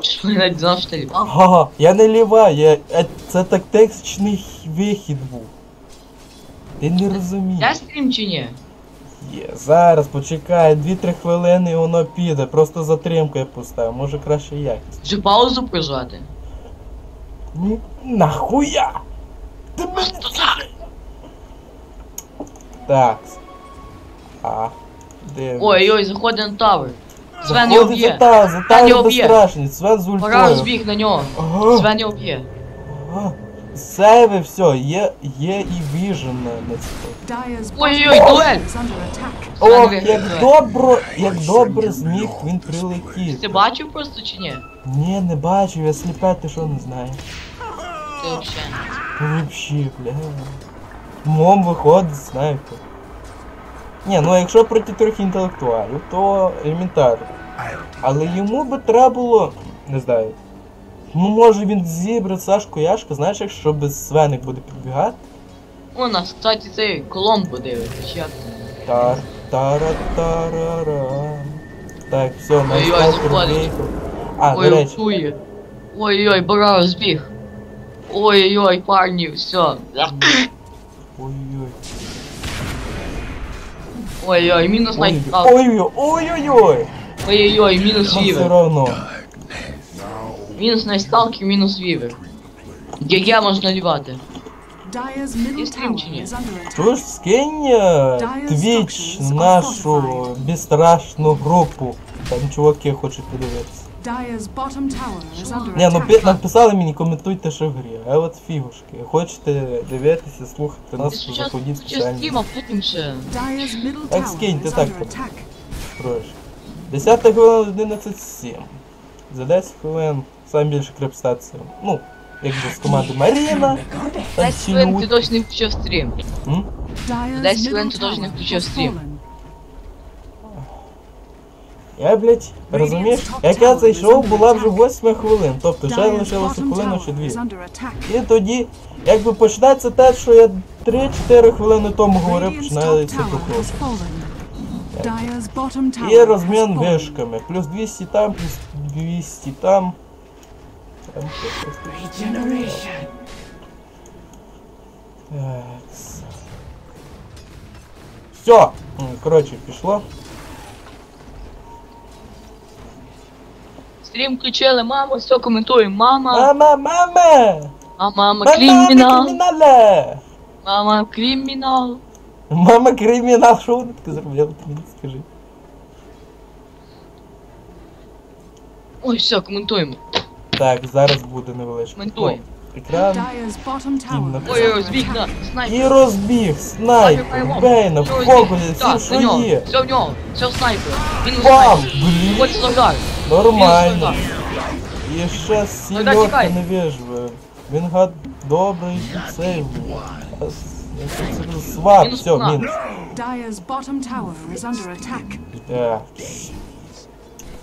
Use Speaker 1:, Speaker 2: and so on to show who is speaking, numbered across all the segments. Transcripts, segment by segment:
Speaker 1: чи я навіть знав, що ти?
Speaker 2: Ага, я не ліваю, я... е, це тактичний вихід був. Ти не
Speaker 1: Я
Speaker 2: розумієш.
Speaker 1: стрім чи ні?
Speaker 2: Є, зараз почекай, 2-3 хвилини і воно піде, просто затримку я поставив, може краще якість.
Speaker 1: Чи паузу прижати?
Speaker 2: Ні, нахуя? Ти мене...
Speaker 1: Так.
Speaker 2: Так. А. Де?
Speaker 1: Ой-ой, заходить на тавер. Свен його б'є.
Speaker 2: та,
Speaker 1: його б'є.
Speaker 2: Свен з ультою.
Speaker 1: розбіг на нього.
Speaker 2: Ага.
Speaker 1: Свен його б'є.
Speaker 2: Ага. Сейви, все, є, є і віжен на, цьому.
Speaker 1: Ой-ой-ой, дуель! виграє
Speaker 2: як добро, як добре зміг він
Speaker 1: Ти
Speaker 2: прилетіти.
Speaker 1: бачив просто чи ні?
Speaker 2: Ні, не бачив, я сліпе, ти що не знаєш.
Speaker 1: Ти вообще.
Speaker 2: Ну вообще, бля. Мом виходить, снайпер. Ні, ну якщо проти трохи інтелектуалів, то елементарно. Але йому би треба було, не знаю. Ну може він зібрав Сашку Яшка, знаєш, якщо без Свеник буде підбігати.
Speaker 1: У нас, кстати, цей Коломбо дивиться, чи як?
Speaker 2: Тар тара тарара. Так, все, на
Speaker 1: Ой-ой.
Speaker 2: А, до
Speaker 1: ой,
Speaker 2: речі.
Speaker 1: Ой-ой, бара розбіг. Ой-ой, парні, все.
Speaker 2: ой-ой.
Speaker 1: Ой-ой, мінус
Speaker 2: Ой,
Speaker 1: найткал.
Speaker 2: ой-ой, ой-ой-ой.
Speaker 1: Ой-ой, минус
Speaker 2: вивер. все равно.
Speaker 1: Минус найсталки, минус вивер. ГГ можна
Speaker 3: можно
Speaker 1: Є стрім чи ні?
Speaker 2: Тож скинь Twitch нашу безстрашну групу. Там чуваки хочуть подивитися.
Speaker 3: Dyer's bottom tower is under
Speaker 2: Ні, ну пі- написали мені, коментуйте, що в грі. А от фігушки. Хочете дивитися, слухати нас, заходіть спеціально. Так,
Speaker 3: tower
Speaker 2: скиньте, так,
Speaker 3: under
Speaker 2: Трошки. 10 хвилин 11.7. За 10 хвилин сам більше крепстація. Ну, якби з команди Маріна. Там
Speaker 1: 10 хвилин ти точно не включив стрім.
Speaker 2: М?
Speaker 3: Dyer's
Speaker 1: Десять
Speaker 3: middle
Speaker 1: хвилин ти теж не включив стрім.
Speaker 3: Fallen.
Speaker 2: Я, блять, розумієш, як я зайшов, була вже 8 хвилин. Тобто ще лишилося хвилину чи дві. І тоді, якби почнеться те, що я 3-4 хвилини тому говорив, починається похоже. І розмін вишками. Плюс 200 там, плюс 200 там. Там щось. Все! Коротше, пішло.
Speaker 1: Стрім включили, мама, все коментуємо. Мама,
Speaker 2: Мама, мама!
Speaker 1: а мама кримінал.
Speaker 2: кримінале!
Speaker 1: Мама кримінал.
Speaker 2: Мама кримінал, що вона таке зробила, ти мені скажи.
Speaker 1: Ой, все, коментуємо.
Speaker 2: Так, зараз буде невеличко.
Speaker 1: Коментуй.
Speaker 2: Екран.
Speaker 3: Dyer's bottom tower is
Speaker 1: Ой, ой,
Speaker 3: under
Speaker 1: збіг на снайпер.
Speaker 2: І розбіг, снайпер, Бейна, в Гоголі, все, що є.
Speaker 1: Все в нього, все в снайпер. Він
Speaker 2: Бам! Блін,
Speaker 1: Ходь солдат.
Speaker 2: нормально. І ще сільотка
Speaker 1: тікай.
Speaker 2: не виживе. Він гад добрий сейв. Свап,
Speaker 1: Мінус
Speaker 2: все, мінус.
Speaker 3: Dyer's bottom tower is under attack.
Speaker 2: Так.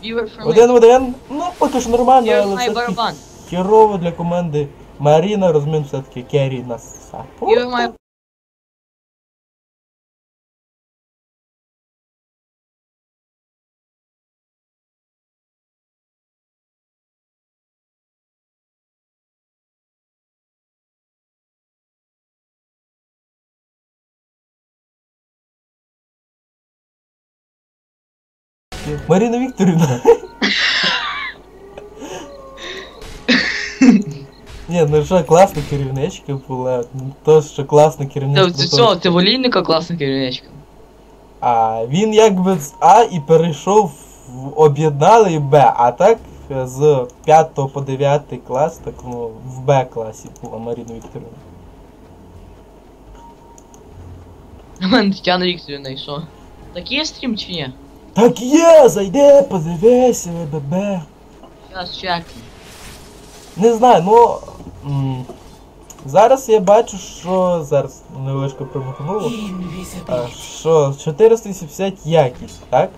Speaker 1: Вівер френли.
Speaker 2: Один в один, ну поки ж нормально, але
Speaker 1: барабан.
Speaker 2: херово для команди Маріна, розмін все-таки керрі нас.
Speaker 1: Вівер має
Speaker 2: Маріна Вікторівна. Ні, ну що, класна керівничка була. Ну, То, що класна
Speaker 1: Це,
Speaker 2: керівничка.
Speaker 1: це
Speaker 2: то-
Speaker 1: що, це волійника класна керівничка.
Speaker 2: А він якби з А і перейшов в об'єднали і Б, а так е, з 5 по 9 клас, так ну, в Б класі була Маріна Вікторівна.
Speaker 1: У мене Тетяна Вікторівна, і що? Так є стрім чи ні?
Speaker 2: Так є, зайди, подивися, ББ.
Speaker 1: Зараз чекну.
Speaker 2: Не знаю, ну. М, зараз я бачу, що зараз невеличко промахнуло. Що 480 якість, так?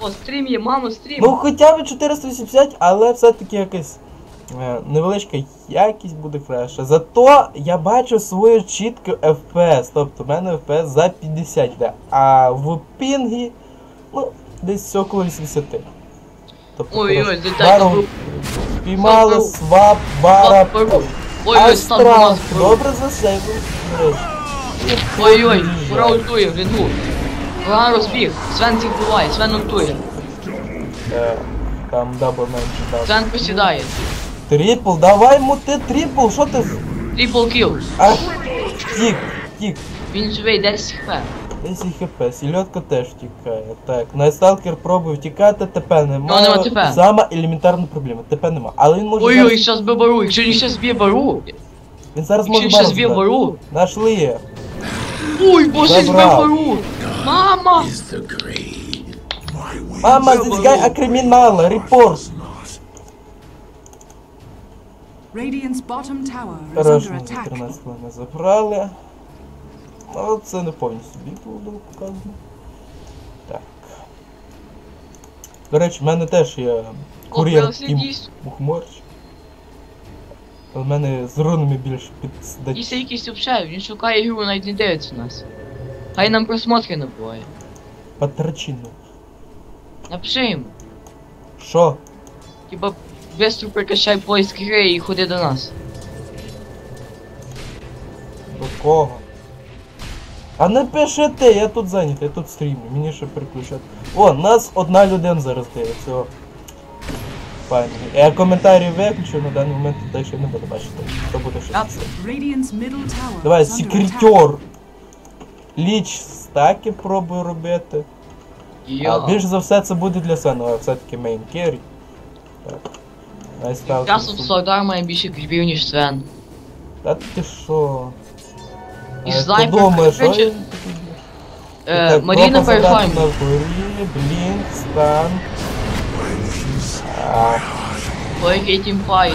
Speaker 1: О, стрім є, мамо, стрім.
Speaker 2: Ну хоча б 480, але все-таки якась е, невеличка якість буде краще. Зато я бачу свою чітку FPS, тобто в мене FPS за 50 йде, а в пінгі, ну, десь около 80. Тобто,
Speaker 1: Ой-ой, детально.
Speaker 2: Піймали свап, бара.
Speaker 1: Ой-ой, стан.
Speaker 2: Добре засейвив.
Speaker 1: Ой-ой, ура ультує, в лінгу. Ура розбіг. Свен цих буває, Свен ультує.
Speaker 2: Е, Там дабл менше дав.
Speaker 1: Свен посідає.
Speaker 2: Трипл, давай мути трипл, що ти?
Speaker 1: Трипл кіл.
Speaker 2: А, тік, тік.
Speaker 1: Він живий 10 хп.
Speaker 2: 10 хп, сільотка теж тікає. Так, Night Stalker пробує втікати, ТП немає.
Speaker 1: Ну, нема ТП.
Speaker 2: Сама елементарна проблема, ТП нема. Але він може
Speaker 1: Ой-ой,
Speaker 2: зараз...
Speaker 1: щас би бару. Якщо він щас б'є бару.
Speaker 2: Він зараз
Speaker 1: Якщо
Speaker 2: може
Speaker 1: він щас б'є бару.
Speaker 2: Нашли.
Speaker 1: Ой, боже,
Speaker 2: Забрав.
Speaker 1: бару. Мама!
Speaker 2: Мама, this guy a criminal, report.
Speaker 3: Radiant's bottom tower is
Speaker 2: Хорошо,
Speaker 3: under attack.
Speaker 2: 13 хвилин забрали. Ну, це не повністю бій було показано. Так. До речі, в мене теж є кур'єр
Speaker 1: дійсно.
Speaker 2: Мухморч. У мене з рунами більш підсдачі.
Speaker 1: Дійсно якийсь общає, він шукає ігру, навіть не дивиться нас. Хай нам просмотри набуває.
Speaker 2: Патрачину.
Speaker 1: Напиши йому.
Speaker 2: Що?
Speaker 1: Хіба быстро прикачай поиск гри і ходи до нас.
Speaker 2: До кого? А не пиши ти, я тут зайнятий, я тут стрімлю, мені ще переключати. О, нас одна людина зараз дивиться. о. Файно. Я коментарі виключу, на даний момент так ще не буду бачити. Хто буде
Speaker 3: tower
Speaker 2: Давай, секретер. Ліч стаки пробую робити. Йо. А
Speaker 1: Я.
Speaker 2: більш за все це буде для Сенова, все-таки мейн керрі. Так. Найсталкер.
Speaker 1: Часом Солдар має більше кріпів, ніж Свен.
Speaker 2: Та ти що?
Speaker 1: І? Е,
Speaker 2: Так,
Speaker 1: Маріна
Speaker 2: горі, блінк, стан.
Speaker 1: Ой, який тімфайт.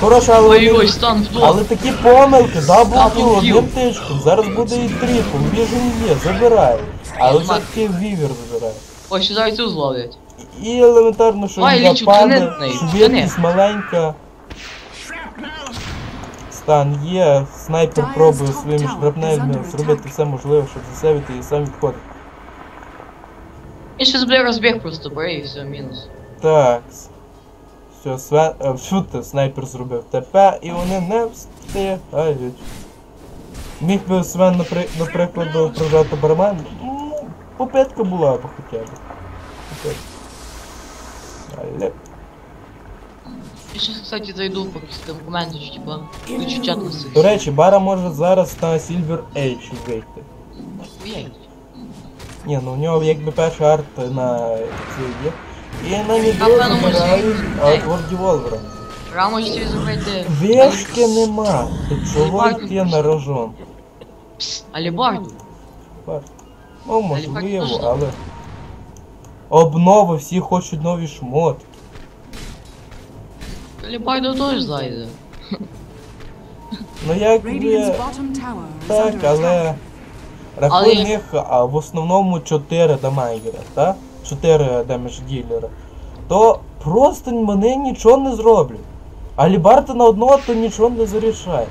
Speaker 2: Хороша, але,
Speaker 1: Ой-ой, стан в
Speaker 2: але такі помилки, даблкіл одним тичком. Зараз буде і трипл, віжен є, забирає. Але
Speaker 1: Нема.
Speaker 2: все-таки вівер забирає.
Speaker 1: Ой, зараз цю зловлять.
Speaker 2: І елементарно, що
Speaker 1: Ой,
Speaker 2: він
Speaker 1: лічу, неї,
Speaker 2: швидкість маленька. Стан є, снайпер пробує своїми шрапнелями зробити все можливе, щоб засевити і сам відходить.
Speaker 1: Я ще збив розбіг просто бери і все, мінус.
Speaker 2: Так. Все, све... е, що ти, снайпер зробив ТП, і вони не встигають. Міг би Свен, напри... до прикладу, прожати бармен. Ну, попитка була б хоча б. Попитка. Але...
Speaker 1: Я ще, кстати, зайду з тим що типа, включу чат на сих.
Speaker 2: До речі, бара може зараз на Silver Age вийти.
Speaker 1: Ой,
Speaker 2: Ні, ну у нього якби перший арт на цій є. І на
Speaker 1: певно, може,
Speaker 2: забирають Outward Devolver.
Speaker 1: Рамо ще зробити.
Speaker 2: Вешки нема. Ти чого
Speaker 1: Алібарду
Speaker 2: йти на рожон?
Speaker 1: Пс, Алібарду.
Speaker 2: Бар. Ну, можливо,
Speaker 1: Алібард
Speaker 2: але. Обнови, всі хочуть нові шмотки.
Speaker 1: Алібарду теж зайде.
Speaker 2: Ну як би так, але. Рахуй
Speaker 1: Але-
Speaker 2: них а, в основному 4 дамагера, так? 4 демедж ділера. То просто вони нічого не зроблять. Halberd'а на одного то нічого не зарішає.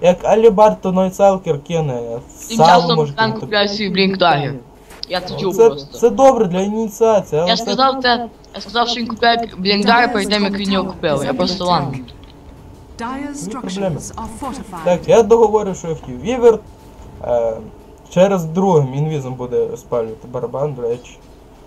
Speaker 2: Як Halberd на
Speaker 1: Найтсталкера
Speaker 2: кине,
Speaker 1: часом
Speaker 2: може кинути.
Speaker 1: купляє свій blink dagger. Я це чув
Speaker 2: Це,
Speaker 1: просто.
Speaker 2: це добре для ініціації, але
Speaker 1: Я
Speaker 2: це-
Speaker 1: сказав це. Я сказав, що він купляє blink dagger перед як він його купив. Я просто ладно.
Speaker 2: Ні проблеми. Так, я договорив, що я хотів. Вівер е, через другим інвізом буде спалювати барабан, до речі.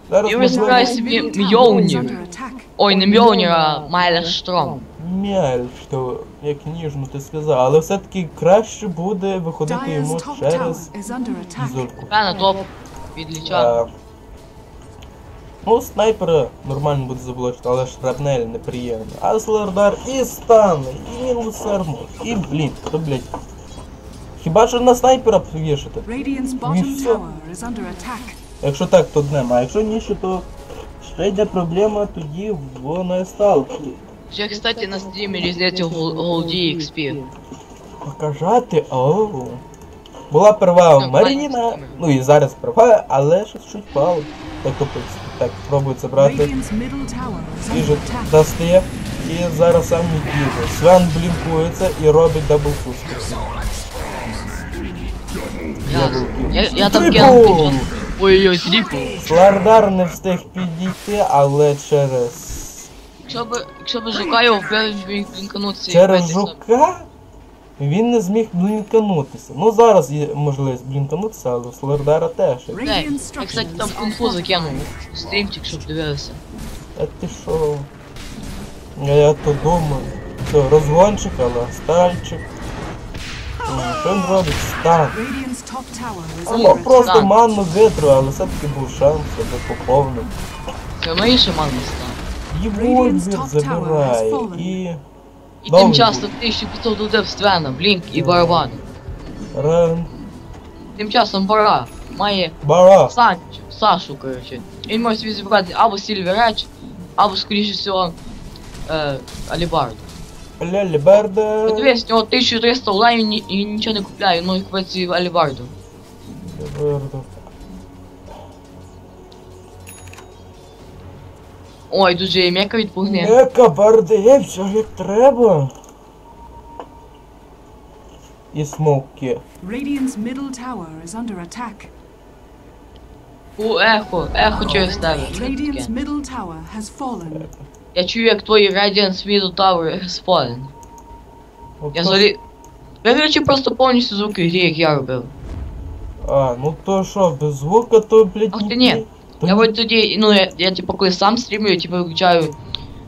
Speaker 2: Зараз
Speaker 1: І ви
Speaker 2: можливо,
Speaker 1: собі
Speaker 3: attack.
Speaker 1: Ой, не Мьолнір, а Майлер Штром.
Speaker 2: м'яль, що як ніжно ти сказав, але все-таки краще буде виходити йому через ізольку.
Speaker 1: Пена топ. Відлічав.
Speaker 2: Е, ну, снайпера нормально буде заблочити, але шрапнель неприємно. А Слардар і стан, і мінус армор, і блін, то блять. Хіба що на снайпера повішати?
Speaker 3: Radiant's bottom tower is under attack.
Speaker 2: Якщо так, то днем, а якщо ні, то ще йде проблема тоді в найсталці.
Speaker 1: Ще, кстати, на стрімі різниця голді XP.
Speaker 2: Покажати, оу. Була права
Speaker 1: Ну,
Speaker 2: Маріна, ну і зараз права, але щось чуть пало. Так. Так, пробують забрати. Біжить, достає. І зараз сам не біжить. Свен блінкується і робить double фуст.
Speaker 1: Я, я там
Speaker 2: Triple!
Speaker 1: кинув. Ой-ой, triple.
Speaker 2: Слардар не встиг підійти, але через
Speaker 1: Якщо б, якщо б жука його вбили, він міг блінканутися
Speaker 2: Через жука він не зміг блінканутися. Ну зараз є можливість блінканутися, але у Слардара теж.
Speaker 3: Radiant
Speaker 1: я, кстати, там кунг-фу закинув. Стрімчик, щоб дивилися.
Speaker 2: А ти що? А я то думаю. Що, розгончик, але стальчик. Що він робить? Стан.
Speaker 3: Radiant's top tower is
Speaker 2: А
Speaker 1: Ні,
Speaker 2: мог
Speaker 3: under
Speaker 2: просто манну витру, але все-таки був шанс, аби поповнив.
Speaker 1: Це.
Speaker 2: І
Speaker 3: Radiant's
Speaker 2: Вольвір
Speaker 3: top tower
Speaker 2: забирає, і
Speaker 1: І
Speaker 2: Добре.
Speaker 1: тим часом 1500 ударів Свена, Блінк і барабан.
Speaker 2: Рен,
Speaker 1: Тим часом Бара має
Speaker 2: Бара.
Speaker 1: Санчо, Сашу, коротше. Він може собі зібрати або Сільвереч, або, скоріше всього, е, Алібард.
Speaker 2: Лялі Берде.
Speaker 1: Подивись, у нього 1300 онлайн і ні- і він нічого не купляє, він може купити собі Алібарду.
Speaker 2: Берде.
Speaker 1: Ой, тут же і мека відпугне.
Speaker 2: Ека Берде, все як треба. І смоки.
Speaker 3: Radiant's middle tower is under attack.
Speaker 1: У ехо, ехо. Що таке?
Speaker 3: Radiant's middle tower has fallen.
Speaker 1: Я чую, як твої Radiant Middle Tower спален. Я взагалі... Я, до речі, просто повністю звуки грі, як я робив.
Speaker 2: А, ну то що, без звука, то, блядь,
Speaker 1: Ах ти ні. Я
Speaker 2: ні.
Speaker 1: от тоді, ну я, я типу коли сам стрімлю, я типу виключаю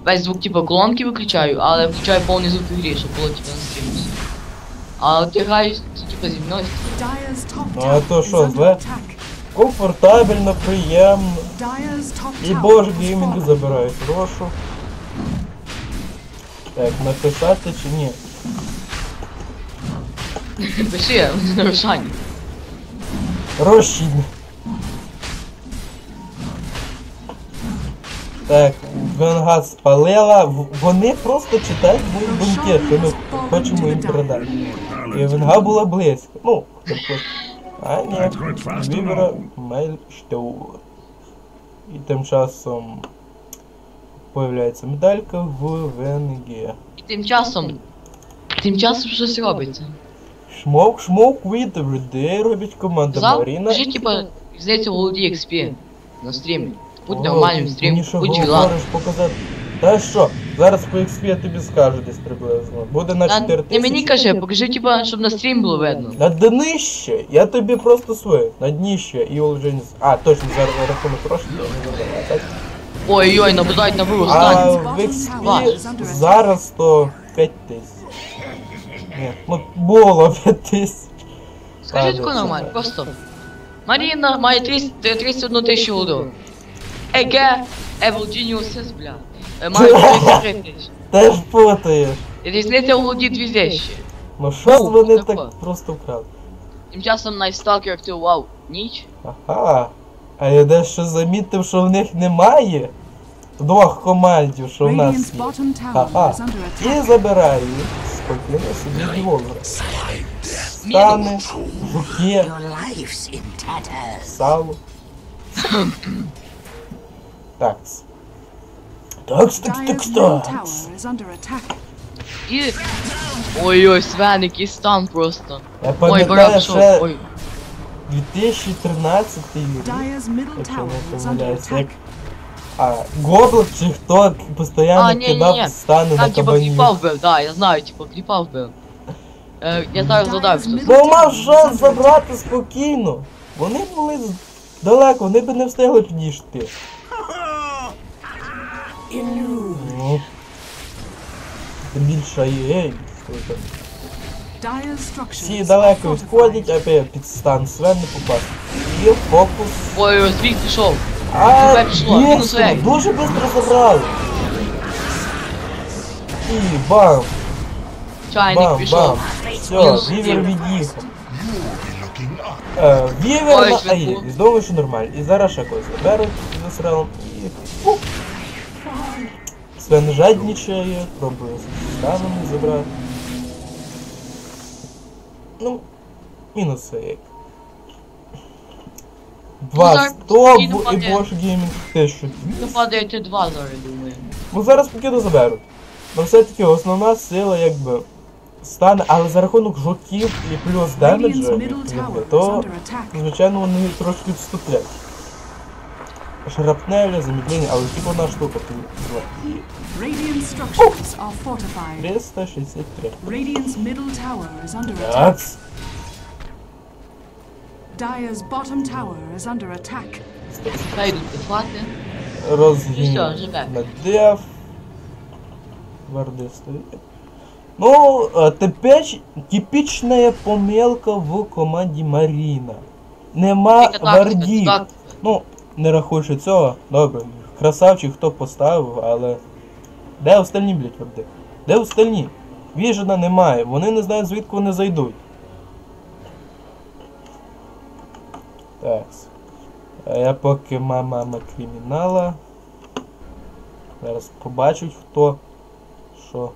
Speaker 1: весь звук, типу колонки виключаю, але включаю повний звук в грі, щоб було типу на стрімі. А от я граю, типу зі мною.
Speaker 2: Ну, а то що, зле? Комфортабельно, приємно. І боже,
Speaker 3: has
Speaker 2: геймінг
Speaker 3: fallen.
Speaker 2: забирають, прошу. Так, написати чи ні?
Speaker 1: Пиши, на рушанні.
Speaker 2: Так, Венгат спалила. В- Вони просто читають мої думки, що ми хочемо їм передати. І Венга була близько. Ну, тобто. А ні, вибора Мельштоу. І тим часом появляється медалька в Венге.
Speaker 1: І тим часом. Тим часом щось робиться.
Speaker 2: Шмок, шмок, від людей робить команда
Speaker 1: Зал,
Speaker 2: Маріна.
Speaker 1: кажи,
Speaker 2: і-
Speaker 1: типу, здається, володі XP на стрімі. Будь нормальним стрім, будь віла.
Speaker 2: говориш показати. Та що, зараз по XP я тобі скажу десь приблизно. Буде на
Speaker 1: Та
Speaker 2: 4
Speaker 1: Не мені
Speaker 2: тисячі.
Speaker 1: кажи, покажи, типа, щоб на стрім було видно.
Speaker 2: На днище, я тобі просто своє, на дніще і з- А, точно, зараз рахунок трошки, я не забираю, так?
Speaker 1: Ой-ой, наблюдають на вирус,
Speaker 2: А в XP зараз то 5 тисяч. Ні, ну було 5 тисяч.
Speaker 1: Скажи тако
Speaker 2: все.
Speaker 1: нормально, просто. Маріна має 30 31 тисячу голду. Еге, Evil Geniuses, бля. е, Має 33 тисячі.
Speaker 2: Теж путаєш.
Speaker 1: Різниця у голді 2 тисячі.
Speaker 2: Ну що ж
Speaker 1: Ну,
Speaker 2: вони
Speaker 1: тако.
Speaker 2: так просто вкрали?
Speaker 1: Тим часом Найсталкер активував ніч.
Speaker 2: Ага. А я дещо замітив, що в них немає двох командів, що в нас
Speaker 3: Radiant's
Speaker 2: є.
Speaker 3: bottom tower
Speaker 2: Ага.
Speaker 3: is under
Speaker 2: І
Speaker 3: attack.
Speaker 2: забираю спокійно собі діволер. Стани, жуки,
Speaker 4: Your life's in tatters.
Speaker 2: сало.
Speaker 3: Tower is under attack.
Speaker 1: І... Ой-ой, Свен, який стан просто.
Speaker 2: Я
Speaker 1: Ой,
Speaker 2: пам'ятаю ще
Speaker 1: ой.
Speaker 2: 2013 рік. Якщо не помиляюсь, як а, Гоблик чи хто
Speaker 1: А,
Speaker 2: постійно
Speaker 1: ні, ні,
Speaker 2: кидав
Speaker 1: ні.
Speaker 2: стани на
Speaker 1: Там типа
Speaker 2: кабанів.
Speaker 1: кліпа вбив, да, я знаю, типа кліпа вбив. Е, я зараз задав, хто.
Speaker 2: Бо мав шанс забрати спокійно. Вони були з- далеко, вони б не встигли підійти. Ну. Тим більше є.
Speaker 3: Dyer's structures
Speaker 2: Всі далеко відходять, а я під стан Свен не попасти. І фокус.
Speaker 1: Ой, ой, звік пішов.
Speaker 2: А,
Speaker 1: пішло, мінус
Speaker 2: дуже швидко забрали. І бам,
Speaker 1: Чайник
Speaker 2: бам,
Speaker 1: пішов.
Speaker 2: бам. Все, вівер від'їхав. Е, Вівер
Speaker 1: Ой,
Speaker 2: на. Аї, і що нормально. І зараз ще когось заберуть з раунд і. Фу. Свен жаднічає, пробує з станом забрати. Ну, мінуси як. Два стоп
Speaker 1: спокійно
Speaker 2: і. Bosch Gaming тисячу.
Speaker 1: Ну падає Т2 зараз, думаю.
Speaker 2: Ну зараз покиду заберуть. Ну все-таки основна сила якби стане, але за рахунок жуків і плюс демеджа, якби, то звичайно вони трошки відступлять. шрапнеля, замедлення, але тільки одна штука. І
Speaker 3: Radiant structures are fortified.
Speaker 2: 363.
Speaker 3: Radiant's middle tower is under attack. Dire's bottom tower is under attack.
Speaker 2: Розгін
Speaker 1: Ну живе.
Speaker 2: Варди тепер типічна помилка в команді Маріна. Нема вардів. Ну, не рахуючи цього, добре. Красавчик хто поставив, але. Де остальні, блять, варди? Де остальні? Віжена немає, вони не знають звідки вони зайдуть. Так. А я поки мама кримінала. Зараз побачать хто. Що.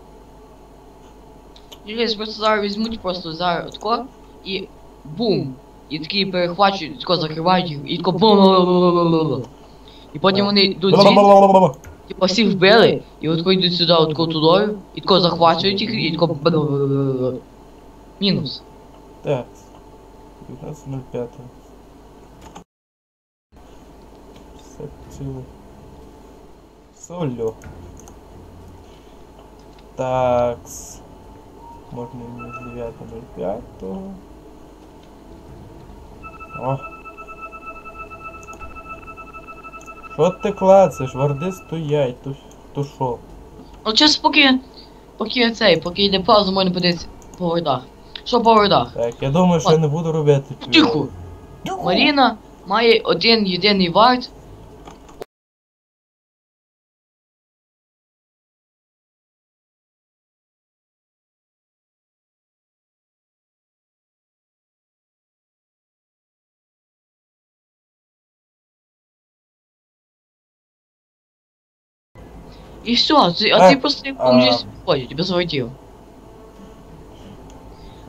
Speaker 1: Дивись, просто зараз візьмуть просто зараз отко і бум. І такі перехвачують, тако закривають їх, і тако бум. І потім вони йдуть звідси. типа всіх вбили, і отко йдуть сюди, отко тудою, і тако захвачують їх, і тако мінус.
Speaker 2: Так. 19.05. Все ціле. Солю. Такс. Можна і з 9.05. О. Що ти клацаєш? Варди стоять, то, то що?
Speaker 1: От час поки, поки цей, поки йде пауза, можна подивитися по вордах. Що по вордах?
Speaker 2: Так, я думаю, що я не буду робити.
Speaker 1: Тихо! Маріна має один єдиний вард. І все, ти, а
Speaker 2: а ты
Speaker 1: просто як
Speaker 2: а.
Speaker 1: комусь ходять, без вартів.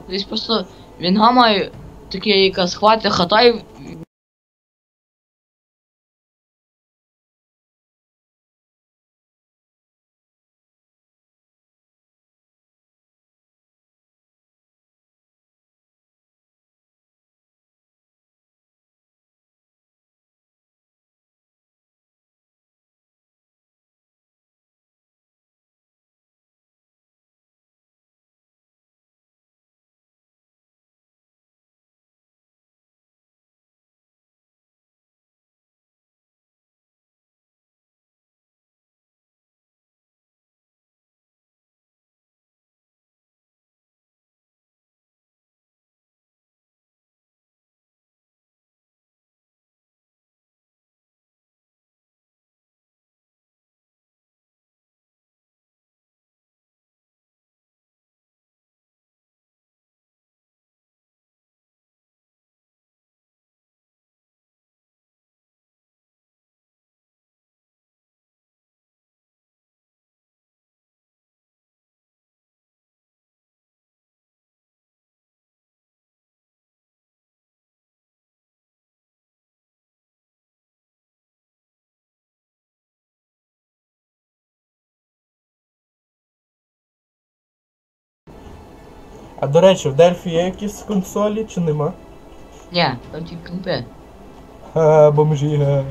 Speaker 1: Десь просто Вінга такие таке, яка схватить хатає
Speaker 2: А до речі, в Дельфі є якісь консолі чи нема?
Speaker 1: Ні, там тільки компи.
Speaker 2: Ха, бомжі, га.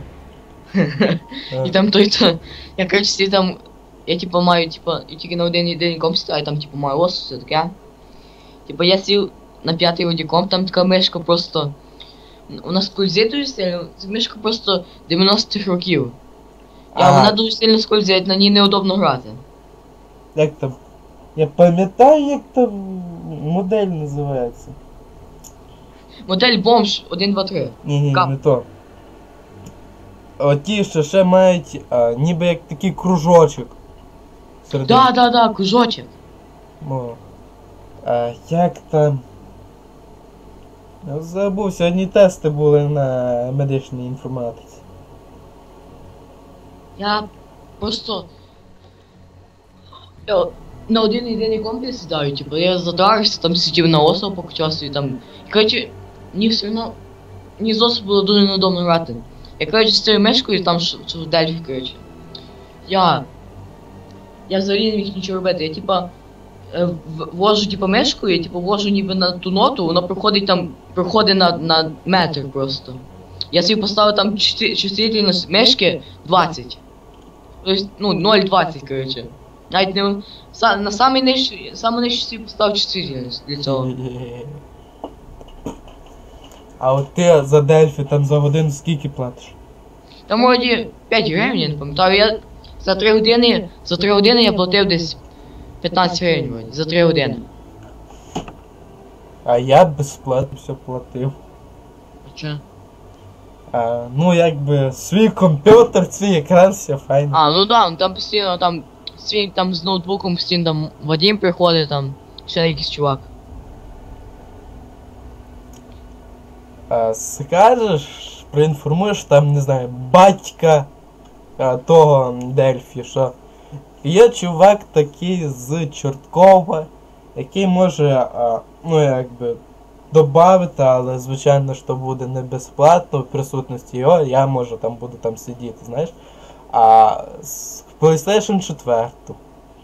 Speaker 1: І там той то. Я коротше всі там. Я типу маю, типу, я тільки на один єдиний комп сідаю, там типу маю ос, все таке. Типу я сів на п'ятий оді комп, там така мишка просто. Вона скользить дуже сильно, ця мишка просто 90-х років. А вона дуже сильно скользить, на ній неудобно грати.
Speaker 2: Як там? Я пам'ятаю, як там модель називається.
Speaker 1: Модель бомж 1, 2, 3.
Speaker 2: Ні, ні,
Speaker 1: Кап.
Speaker 2: не то. Оті, що ще мають а, ніби як такий кружочок. Серед
Speaker 1: Да, да, да, кружочок.
Speaker 2: О. А, як там? Я забув, сьогодні тести були на медичній інформатиці.
Speaker 1: Я просто. На один єдиний комп сідаю, типу, я задрався, там сидів на осо поки часу і там. І, коротше, мені все одно. Мені з осо було дуже неудобно грати. Я коротше з цією мешкою там що в Дельфі, коротше. Я. Я взагалі не міг нічого робити. Я типа. е, Ввожу типу мешку, я типу ввожу ніби на ту ноту, воно проходить там, проходить на, на метр просто. Я собі поставив там чувствительність мешки 20. Тобто, ну, 0,20, коротше. Навіть не са, на самий нижчий, самий нижчий поставив чувствительність для цього.
Speaker 2: А от ти за Дельфі там за годину скільки платиш?
Speaker 1: Там вроді 5 гривень, я не пам'ятаю. Я за 3 години, за 3 години я платив десь 15 гривень вроді, за 3 години.
Speaker 2: А я безплатно все платив.
Speaker 1: Чи?
Speaker 2: А, ну якби свій комп'ютер, свій екран, все файно.
Speaker 1: А, ну да, ну там постійно там свій там з ноутбуком постійно там Вадим приходить, там ще чувак.
Speaker 2: А, скажеш, проінформуєш там, не знаю, батька а, того Дельфі, що є чувак такий з Чорткова, який може, а, ну якби, добавити, але звичайно що буде не безплатно в присутності його, я можу там буду там сидіти, знаєш. А PlayStation 4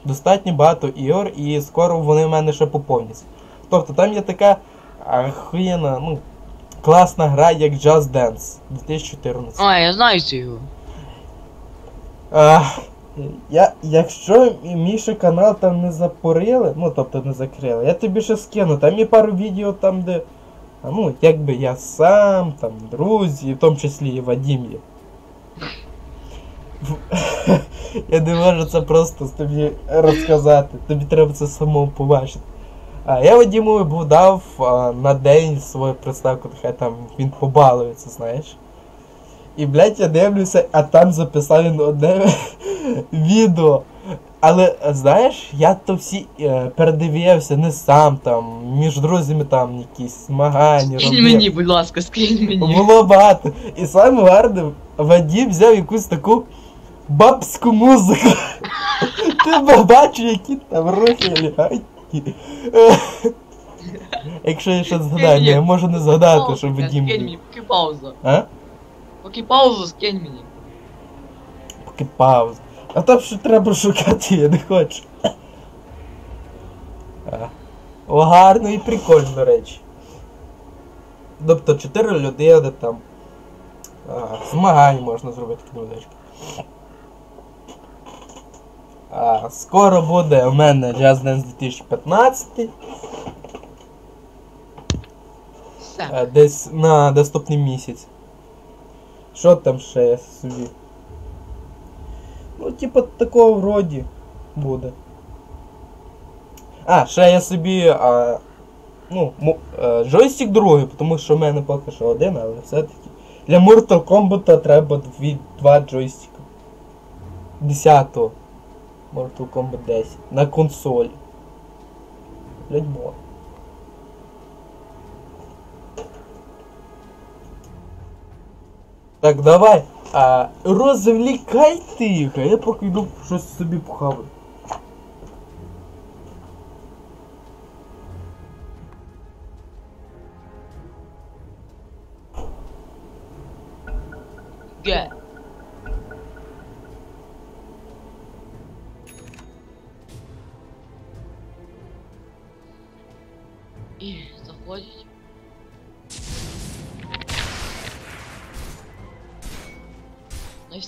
Speaker 2: достатньо багато ігор, і скоро вони в мене ще поповняться. Тобто там є така охуєнна, ну, класна гра, як Just Dance 2014.
Speaker 1: А, я знаю цю ігру.
Speaker 2: А, я, якщо Міша канал там не запорили, ну тобто не закрили, я тобі ще скину. Там є пару відео там, де. а, Ну, якби я сам, там, друзі, в тому числі і Вадім є. Я не можу це просто тобі розказати. Тобі треба це самому побачити. А я Вадіму був дав а, на день свою приставку, хай там він побалується, знаєш. І, блядь, я дивлюся, а там записав він одне відео. Але знаєш, я то всі е, передивився, не сам там, між друзями там якісь змагання.
Speaker 1: Скинь мені, будь ласка, скинь мені.
Speaker 2: Було багато. І саме гарне, Вадім взяв якусь таку бабську музику. Ти б бачив, які там рухи лягать. Якщо я щось згадаю, я можу не згадати, що
Speaker 1: Паузу,
Speaker 2: Вадім.
Speaker 1: Скинь мені, поки пауза.
Speaker 2: А?
Speaker 1: Поки паузу скинь мені.
Speaker 2: Поки пауза. А там що треба шукати, я не хочу. А. О, гарно і прикольно, до речі. Тобто 4 людини там. А, змагань можна зробити невеличкі. А, скоро буде у мене Jazz Dance 2015. А, десь на наступний місяць. Що там ще я собі? Ну, типа такого вроді буде. А, ще я собі. А, ну, е, джойстик другий, тому що в мене поки що один, але все-таки. Для Mortal Kombat треба дві, два джойстика. 10-го. Mortal Kombat 10. На консолі. Блять, бо. Так, давай. А, розвлікайте їх, а я поки йду щось собі похаваю.
Speaker 1: Ге.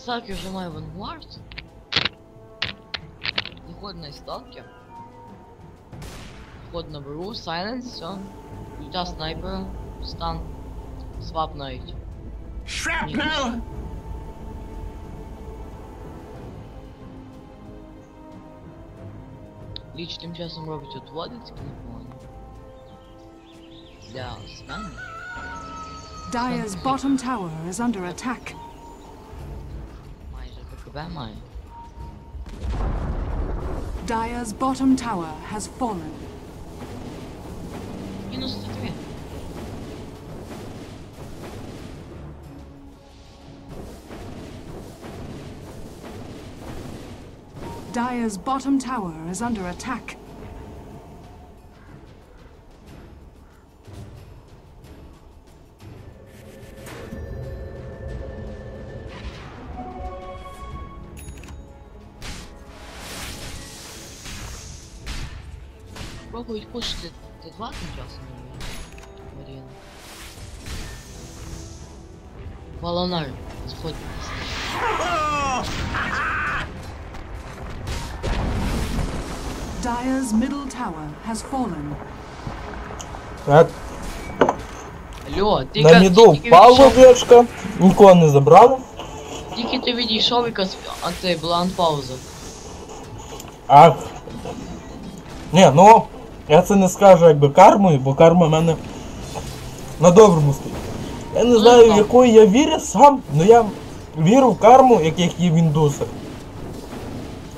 Speaker 1: Найсталкер вже має Vanguard. Заходить на сталкер. Вход на беру, Silence, все. Ульта снайпера, стан, свап навіть.
Speaker 4: Shrapnel!
Speaker 1: Ліч тим часом робить отводи, такі непогані. Для Свена.
Speaker 3: Dyer's bottom tower is under attack.
Speaker 1: Where am I?
Speaker 3: Dyer's bottom tower has fallen.
Speaker 1: Minus
Speaker 3: Dyer's bottom tower is under attack.
Speaker 1: Пробують пушити Т2 тим часом. Маріна. Балонар, заходь.
Speaker 3: Dyer's middle tower has fallen.
Speaker 2: Так,
Speaker 1: Алло, ти
Speaker 2: на
Speaker 1: якраз
Speaker 2: міду
Speaker 1: тільки
Speaker 2: впала
Speaker 1: відійшов-
Speaker 2: овечка, нікого не забрав.
Speaker 1: Тільки ти відійшов, якась анти, була анпауза.
Speaker 2: Ах. Ні, ну, я це не скажу якби кармою, бо карма в мене на доброму стоїть. Я не знаю, в якої я вірю сам, але я вірю в карму, як їх є в індусах.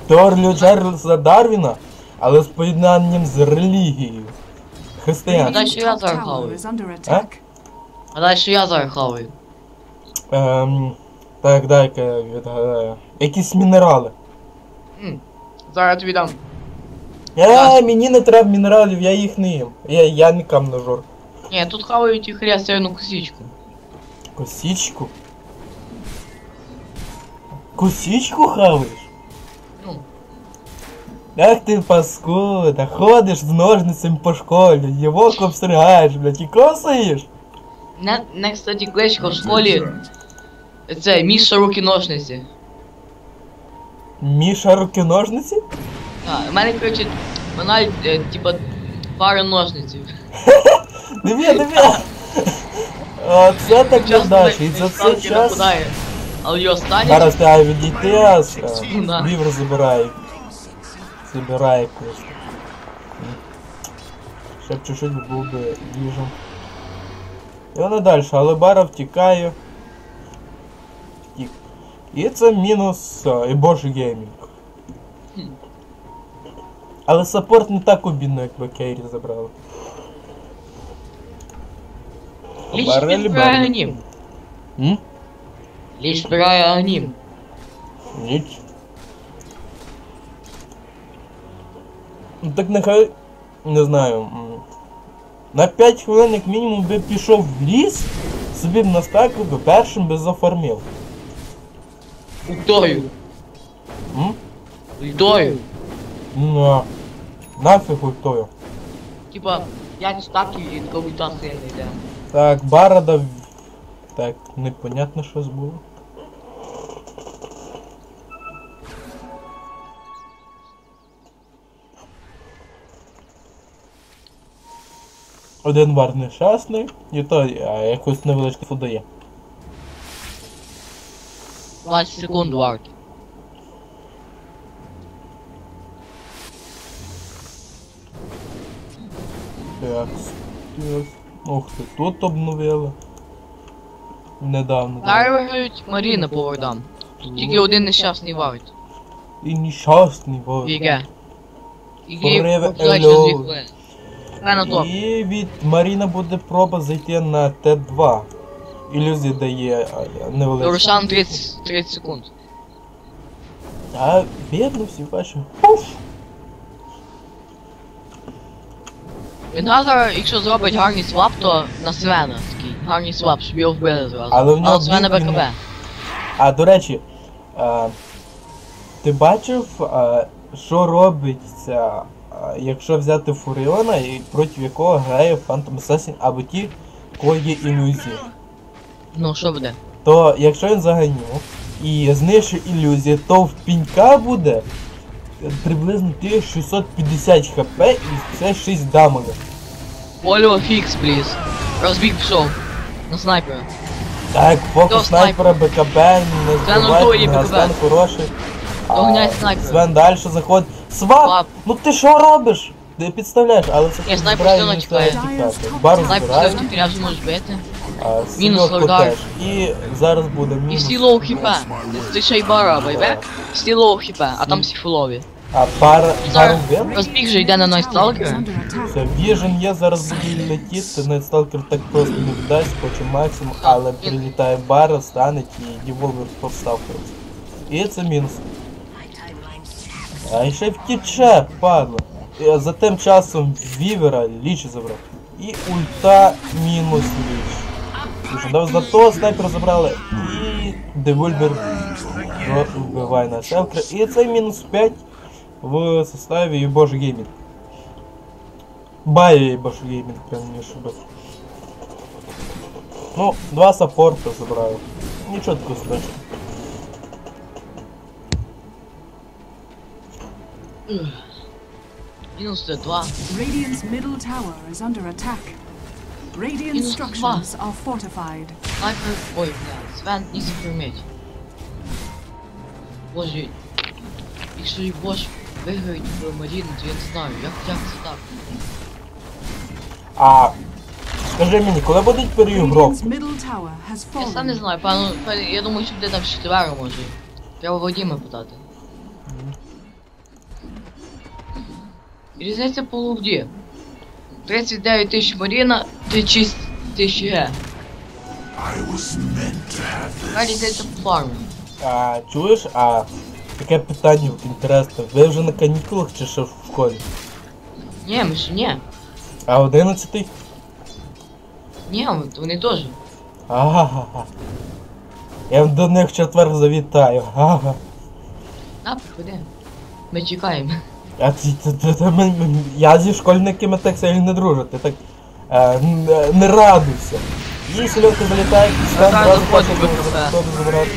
Speaker 2: Теорію Чарльза Дарвіна, але з поєднанням з релігією. Християнством.
Speaker 1: Гадай, що я зараз хаваю. А далі що я зараз хаваю.
Speaker 2: Ем, так, дай-ка я відгадаю. Якісь мінерали.
Speaker 1: Зараз я тобі дам.
Speaker 2: Е,
Speaker 1: Так.
Speaker 2: мені не треба мінералів, я їх не їм. Я, я не камножор.
Speaker 1: Ні, тут хавають і хрястяну косичку.
Speaker 2: Косичку? Косичку хаваєш?
Speaker 1: Ну,
Speaker 2: Ах ти паскуда, ходиш з ножницями по школі, його обстригаєш, блядь, і косаєш?
Speaker 1: не, не кстати, кличка в школі. Це Міша руки ножниці.
Speaker 2: Міша руки ножниці?
Speaker 1: А, в мене, коротше, вона, е, типа, пара ножниців.
Speaker 2: Диви, диви! Оце так виглядає, і за це
Speaker 1: Станки
Speaker 2: час...
Speaker 1: нападає. Але його станять.
Speaker 2: Зараз треба відійти, а с-
Speaker 1: Да.
Speaker 2: а, вівр забирає. Забирає просто. Ще б чуть-чуть був би їжем. І воно далі, але бара втікає. Втік. І це мінус а, і божий геймінг. Але саппорт не так обідно, якби Кейрі забрали.
Speaker 1: Ліч
Speaker 2: Барелі
Speaker 1: підбирає
Speaker 2: барелі.
Speaker 1: анім.
Speaker 2: М?
Speaker 1: Ліч підбирає анім.
Speaker 2: Ніч. Ну так нехай. Не знаю. м, На 5 хвилин як мінімум би пішов в ліс, собі б настакав би першим би зафармив.
Speaker 1: Ультою.
Speaker 2: М?
Speaker 1: Ультою.
Speaker 2: Ну, а нафіг ультою.
Speaker 1: Типа, 5 стаків і така ульта сильна йде.
Speaker 2: Так, Барада. Так, непонятно що було. Один бар нещасний, і то а, якусь невеличку дає.
Speaker 1: 20 секунд варт.
Speaker 2: Так, так. Ух ти, тут обновили. Недавно.
Speaker 1: Зараз виграють Маріна по вардам. Тільки один нещасний варт.
Speaker 2: І нещасний боже.
Speaker 1: Віге. І
Speaker 2: Forever
Speaker 1: гейм через 2
Speaker 2: alone.
Speaker 1: хвилини. Гра на топ.
Speaker 2: І від Маріна буде проба зайти на Т2. Ілюзія дає невеличку.
Speaker 1: Рушан 30, 30 секунд.
Speaker 2: А бідно всі бачу.
Speaker 1: Він зараз, якщо зробить гарний свап, то на Свена такий. Гарний свап, щоб його вбили зразу.
Speaker 2: Але в нього
Speaker 1: Свена БКБ.
Speaker 2: А до речі, а, ти бачив, а, що робиться, а, якщо взяти Фуріона, і проти якого грає Phantom Assassin або ті, у кого є ілюзії.
Speaker 1: Ну, що буде?
Speaker 2: То якщо він заганів і знищить ілюзії, то в пінька буде приблизно 1650 хп і це 6 дамага.
Speaker 1: Оліо фікс, пліз. Розбіг пішов. На снайпера.
Speaker 2: Так, фокус снайпера БКБ, не збивайте. Свен хороший.
Speaker 1: Доганяй снайпера.
Speaker 2: Свен далі заходить. Свап!
Speaker 1: Свап.
Speaker 2: Ну ти що робиш? Ти підставляєш, але це
Speaker 1: Ні, снайпер все одно тікає.
Speaker 2: Бару
Speaker 1: Снайпер
Speaker 2: збирає,
Speaker 1: вже можеш бити. Мінус
Speaker 2: Слардар. І зараз буде
Speaker 1: І
Speaker 2: мінус.
Speaker 1: всі low хп. Ти ще й бара, buyback. Всі low хп, а там всі фулові.
Speaker 2: А бара вин?
Speaker 1: розбіг, вже йде на Найтсталкера.
Speaker 2: Це Vision є, зараз буде летіти, Найтсталкер так просто не вдасть, хоче максимум, але прилітає бара, стане і Devolver постав просто. І це мінус. А ще втіче, падла. І За тим часом Вівера ліч забрав. І ульта мінус ліч. Дуже добре, зато снайпер забрали. І Девольвер вбиває на селкера. І це мінус 5 в составі і Божий геймінг. Баю і Божий геймінг, прям не ошибав. Ну, два саппорта забрали. Нічого такого страшного.
Speaker 1: Мінус Д2.
Speaker 3: Radiant's middle tower is under attack. Radiant
Speaker 1: Minus
Speaker 3: structures are fortified.
Speaker 1: Снайпер. Ой, бля, Свен не заприміть. Боже, якщо і Бош виграють в Маріну, то я не знаю, як, як це так.
Speaker 2: А скажи мені, коли буде переігровка?
Speaker 3: Radiant's middle tower has
Speaker 1: Я сам не
Speaker 3: fallen.
Speaker 1: знаю, певно, певно, я думаю, що буде там четверо може. Треба Вадима питати. Різниця по лугді. 39 тисяч Маріна, 36 тисяч Г. Яка різниця по фармі?
Speaker 2: А чуєш, а таке питання інтересне. Ви вже на канікулах чи ще в школі?
Speaker 1: Ні, ми ще ні.
Speaker 2: А 11
Speaker 1: Ні, вони теж.
Speaker 2: Ага. Я до них в четвер завітаю. Ага.
Speaker 1: На, приходи. Ми чекаємо.
Speaker 2: А ти, ти, ти, ти, ми- ми- я зі школьниками так сильно не дружу, ти так е, не, не радуйся. Якщо ти вилітає, стан
Speaker 1: так,
Speaker 2: одразу
Speaker 1: заходь
Speaker 2: хоче хто забирати.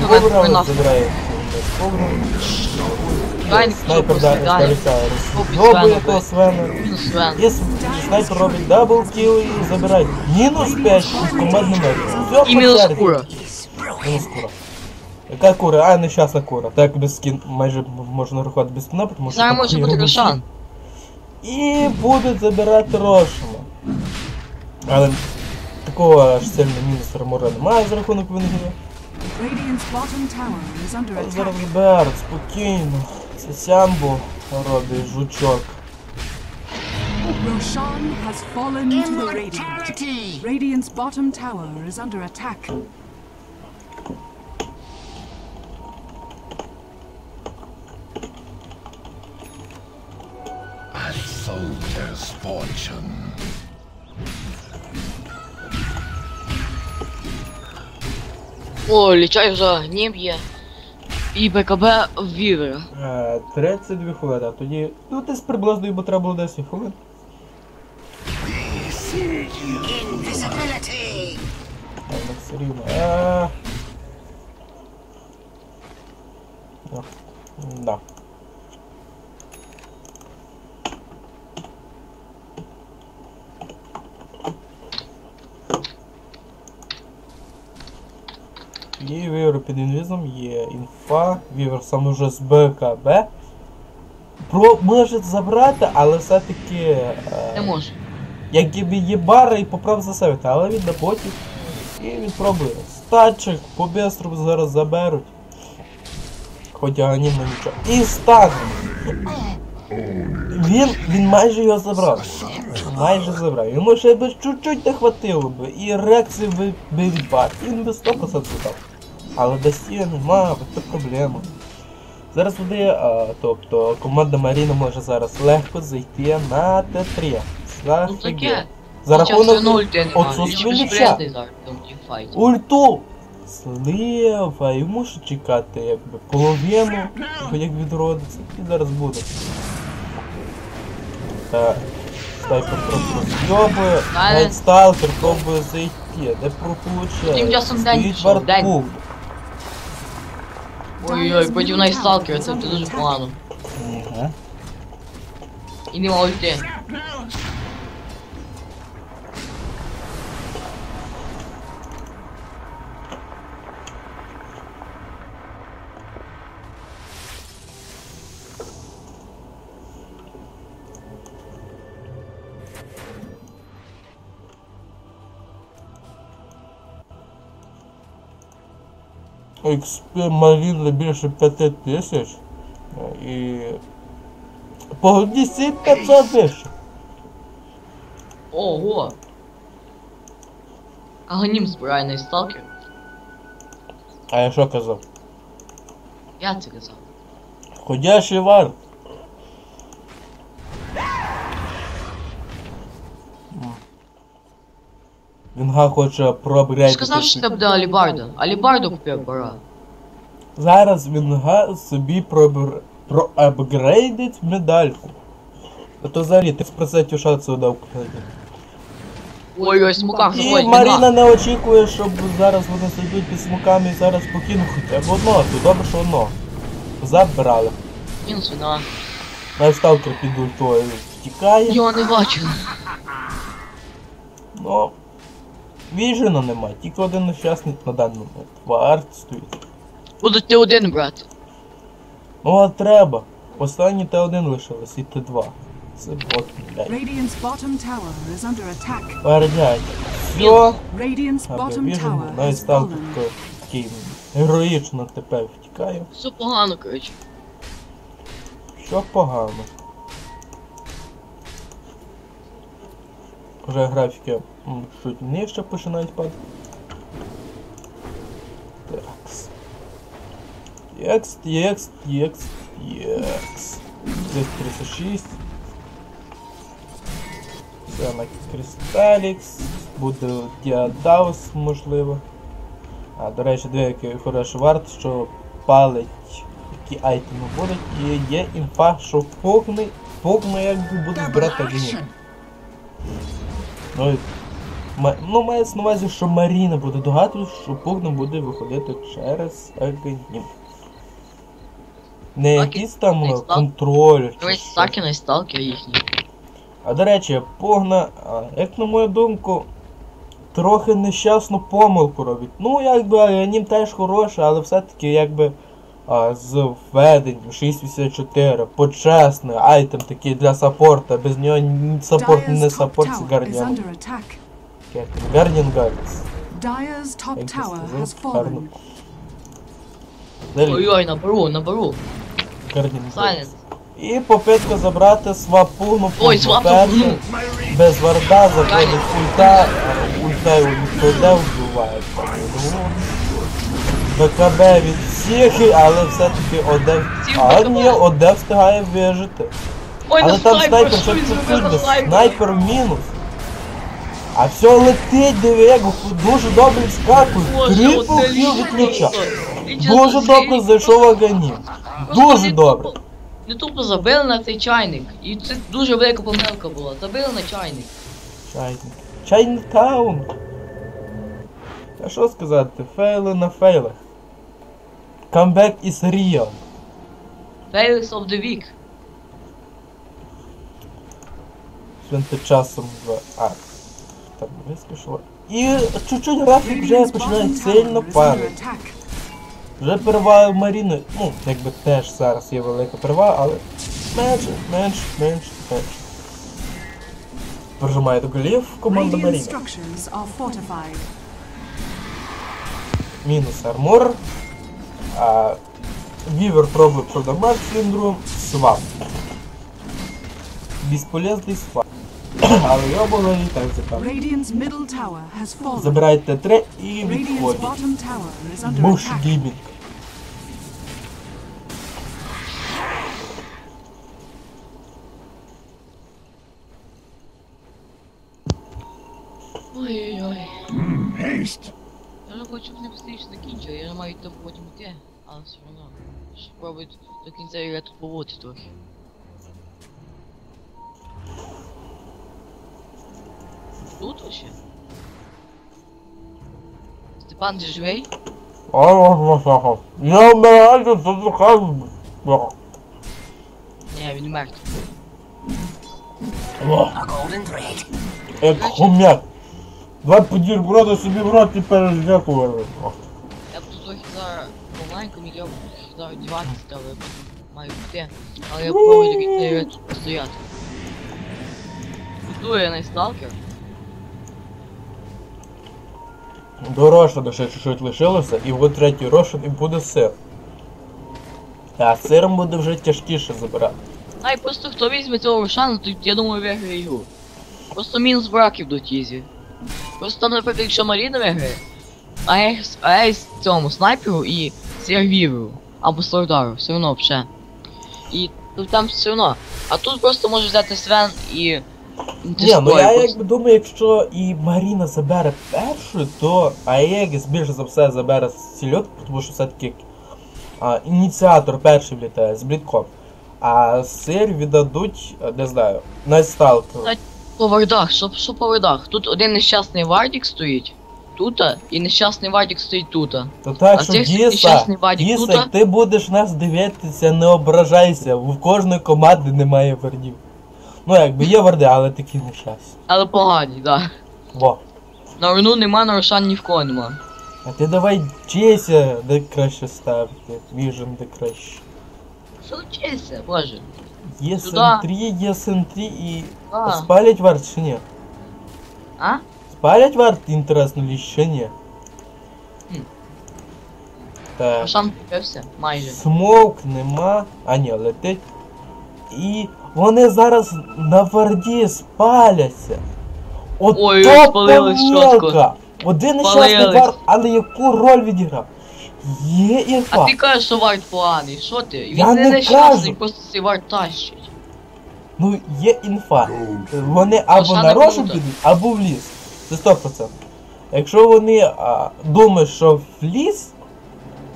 Speaker 1: Ну, так,
Speaker 2: забирає?
Speaker 1: Гайник
Speaker 2: Снайпер да,
Speaker 1: посідає.
Speaker 2: залітає.
Speaker 1: Хлопець
Speaker 2: Зробує
Speaker 1: Свена,
Speaker 2: того Свена.
Speaker 1: Мінус Свен.
Speaker 2: Є снайпер робить дабл кіл і забирає. Мінус 5 командний метр. Все
Speaker 1: І мінус кура.
Speaker 2: Мінус кура. Яка кура? А, нещасна кура. Так без скін майже можна рахувати без скіна, тому що.
Speaker 1: Зараз може бути Рошан.
Speaker 2: І будуть забирати Рошана. Але такого аж сильно мінус армора немає за рахунок вингів.
Speaker 3: Radiant's bottom tower is under
Speaker 2: зараз
Speaker 3: attack.
Speaker 2: заберуть, спокійно. Це сямбо робить жучок.
Speaker 3: Roshan has fallen to the Radiant. Radiant's bottom tower is under attack.
Speaker 4: Soldier's fortune.
Speaker 1: О, лічай вже гнів є. І БКБ в Вівера.
Speaker 2: Е, 32 хвилини, а тоді. Ну десь приблизно йому треба було 10 хвилин.
Speaker 4: Invisibility!
Speaker 2: Але все рівно. Е... Да. Є вівер під інвізом, є інфа, вівер саме вже з БКБ. Про може забрати, але все-таки. е,
Speaker 1: Не можу.
Speaker 2: Якби є бара і поправ за себе, але він на боті. І він пробує. Статчик по бестру зараз заберуть. Хоча анімно нічого. І стан! Він, він майже його забрав. Майже забрав. Йому ще би чуть-чуть не хватило би. І реакції би, би від бар. Він би 100% забрав. Але до стіни нема, це проблема. Зараз буде, а, тобто команда Маріна може зараз легко зайти на Т3.
Speaker 1: Ну таке.
Speaker 2: За рахунок отсутствия ліча. Ульту! Слива, і мушу чекати якби половину, як відродиться, і зараз буде. Так. Снайпер трохи розйобує,
Speaker 1: Але-
Speaker 2: сталкер пробує зайти, де
Speaker 1: часом
Speaker 2: Стоїть вартпул.
Speaker 1: Ой-ой, проти неї сталкер, це це дуже погано.
Speaker 2: Ага.
Speaker 1: І нема ульти.
Speaker 4: Shrapnel!
Speaker 2: XP Марін більше 5 тисяч. І... Погодні 500 тисяч.
Speaker 1: Ого. Аганім збирайний сталкер.
Speaker 2: А я що казав?
Speaker 1: Я це казав.
Speaker 2: Ходячий вар. Вінга хоче
Speaker 1: Ти
Speaker 2: пробряти.
Speaker 1: ж казав, що це буде Алібардо. Алібардо купив пора.
Speaker 2: Зараз Вінга собі пробр... проапгрейдить медальку. А то взагалі 30% шансу дав купити.
Speaker 1: Ой, ой, смуках
Speaker 2: І
Speaker 1: заходить.
Speaker 2: Маріна не очікує, щоб зараз вони сидуть під смоками і зараз покинуть хоча б одного, то добре, що одного. Забрали.
Speaker 1: Мінус вина.
Speaker 2: Наш сталкер під ультою втікає.
Speaker 1: Його не бачили.
Speaker 2: Ну. Віжена немає, тільки один нещасний на даний момент. Варт стоїть.
Speaker 1: Будуть ти один, брат.
Speaker 2: Ну а треба. Останній Т1 лишилось і Т2. Це бот, блядь.
Speaker 3: Radiant's bottom tower is under attack.
Speaker 2: Передняйте. Все.
Speaker 3: Radiant's bottom tower
Speaker 2: навіть
Speaker 3: has
Speaker 2: сталкер
Speaker 3: fallen.
Speaker 2: такий героїчно тепер втікає.
Speaker 1: Все погано, коротше.
Speaker 2: Що погано. Вже графіки чуть нижче починають падати. Такс. Текст, текст, текст, текст. Здесь 36. Це на Кристалікс. Буде Діадаус, можливо. А, до речі, диви, який хороший варт, що палить які айтеми будуть. І є інфа, що погни, погни якби будуть брати гнів. Ну, і ну, мається на увазі, що Маріна буде догадувати, що погни буде виходити через агнів. Не якийсь там
Speaker 1: і
Speaker 2: е, контроль.
Speaker 1: Дивись,
Speaker 2: що.
Speaker 1: Сакіна сталкер їхній.
Speaker 2: А до речі, погна, як на мою думку, трохи нещасну помилку робить. Ну, якби анім теж хороше, але все-таки якби з введенням 684, почесний айтем такий для саппорта, без нього ні саппорт не саппорт з. Гардіан
Speaker 3: fallen.
Speaker 2: Далі
Speaker 1: Ой-ой, наберу, наберу.
Speaker 2: Гардіан. Гардіс. І попитка забрати свапугну
Speaker 1: Ой, свапну пугну.
Speaker 2: Без варда заходить ульта, ульта його ніхто вбиває. По-моєму. БКБ від всіх, але все-таки Оде...
Speaker 1: Всіх
Speaker 2: А
Speaker 1: БКБ.
Speaker 2: ні, Оде встигає вижити.
Speaker 1: Ой,
Speaker 2: Але
Speaker 1: на
Speaker 2: там
Speaker 1: снайпер,
Speaker 2: снайпер
Speaker 1: що він на снайпер?
Speaker 2: Снайпер мінус. А все летить, диви, як дуже добре вскакує.
Speaker 1: Боже,
Speaker 2: Трипл
Speaker 1: оце
Speaker 2: кіл від
Speaker 1: лічно.
Speaker 2: Дуже
Speaker 1: це
Speaker 2: добре
Speaker 1: лічно.
Speaker 2: зайшов аганім.
Speaker 1: Просто
Speaker 2: Дуже добре.
Speaker 1: тупо- Не тупо забили на цей чайник. І це дуже велика помилка була. Забили на чайник.
Speaker 2: Чайник. Чайник таун. А що сказати? Фейли на фейлах. Comeback is real.
Speaker 1: Fails of the week.
Speaker 2: Свинти часом два. А. Там вискочило. І чуть-чуть графік вже починає сильно падати. Вже перевага в Маріни, ну, якби теж зараз є велика перевага, але менше, менше, менше, менше. Прожимає до гліф команда Маріни. Мінус армор. А, Вівер пробує продамажити. Свап. Безполезний свап. Але його було і так запевнено.
Speaker 3: Radiant's middle tower has fallen.
Speaker 2: Забирайте Т3 і
Speaker 3: Radiant's
Speaker 2: відходить.
Speaker 3: bottom tower is under
Speaker 2: Буш
Speaker 3: attack.
Speaker 2: геймінг.
Speaker 1: Ой-ой-ой.
Speaker 4: Haste.
Speaker 1: Я вже хочу, щоб не швидше закінчили, я вже маю йти потім йти, але все одно. Спробують до кінця я тут побути трохи. Тут вообще? Степан, ти живий?
Speaker 2: Я вмираю, задухаю.
Speaker 1: Ні, він мертвий.
Speaker 2: Як хомяк. Два подірброда собі в рот і переждякували.
Speaker 1: Я б тут трохи зараз я б зараз діватися, але маю піти. Але я тут постояти. Тут я найсталкер.
Speaker 2: До Рошана ще чуть-чуть лишилося, і от третій Рошан і буде сир. А сиром буде вже тяжкіше забирати.
Speaker 1: Ай, просто хто візьме цього Рошану, то я думаю виграє ігру. Просто мінус браків до тізі. Просто там, наприклад, якщо Маріна виграє, а я, а я з цьому снайперу і сервіру, або Сордару, все одно вже. І ну, там все одно. А тут просто може взяти Свен і.
Speaker 2: Ні, ну я якби думаю, якщо і Маріна забере першу, то Аегіс більше за все забере сільот, тому що все-таки а, ініціатор перший влітає з блітком. А сир віддадуть, не знаю, на сталкеру.
Speaker 1: Та- По вардах, що, що по вардах? Тут один нещасний вардік стоїть. Тута, і нещасний вардік стоїть тута.
Speaker 2: То так,
Speaker 1: А
Speaker 2: що
Speaker 1: цих
Speaker 2: Діса,
Speaker 1: нещасний Вадік
Speaker 2: Діса, ти будеш нас дивитися, не ображайся, в кожної команди немає вардів. Ну якби є варди, але такі нещасні.
Speaker 1: Але погані, да.
Speaker 2: Во.
Speaker 1: На руну нема, на Рошан ні в кого нема.
Speaker 2: А ти давай вчися, де краще ставити. Віжен де краще.
Speaker 1: Що вчися, боже.
Speaker 2: Є
Speaker 1: Сюда.
Speaker 2: сентрі, є сентрі і.
Speaker 1: А,
Speaker 2: Спалять варт чи ні?
Speaker 1: а?
Speaker 2: Спалять варт, інтересно, ли ще ні? Так.
Speaker 1: Майже.
Speaker 2: Смоук нема. А ні, летить. І вони зараз на варді спаляться. От
Speaker 1: Ой,
Speaker 2: то
Speaker 1: спалились
Speaker 2: помилка.
Speaker 1: чітко.
Speaker 2: Один нещасний
Speaker 1: Спалились.
Speaker 2: вард, але яку роль відіграв? Є інфа.
Speaker 1: А ти кажеш, що варт поганий, що ти? Він
Speaker 2: Я
Speaker 1: не
Speaker 2: не
Speaker 1: нещасний,
Speaker 2: кажу.
Speaker 1: просто цей варт тащить.
Speaker 2: Ну, є інфа. Вони або на рошу
Speaker 1: круто.
Speaker 2: підуть, або в ліс. Це 100%. Якщо вони а, думають, що в ліс,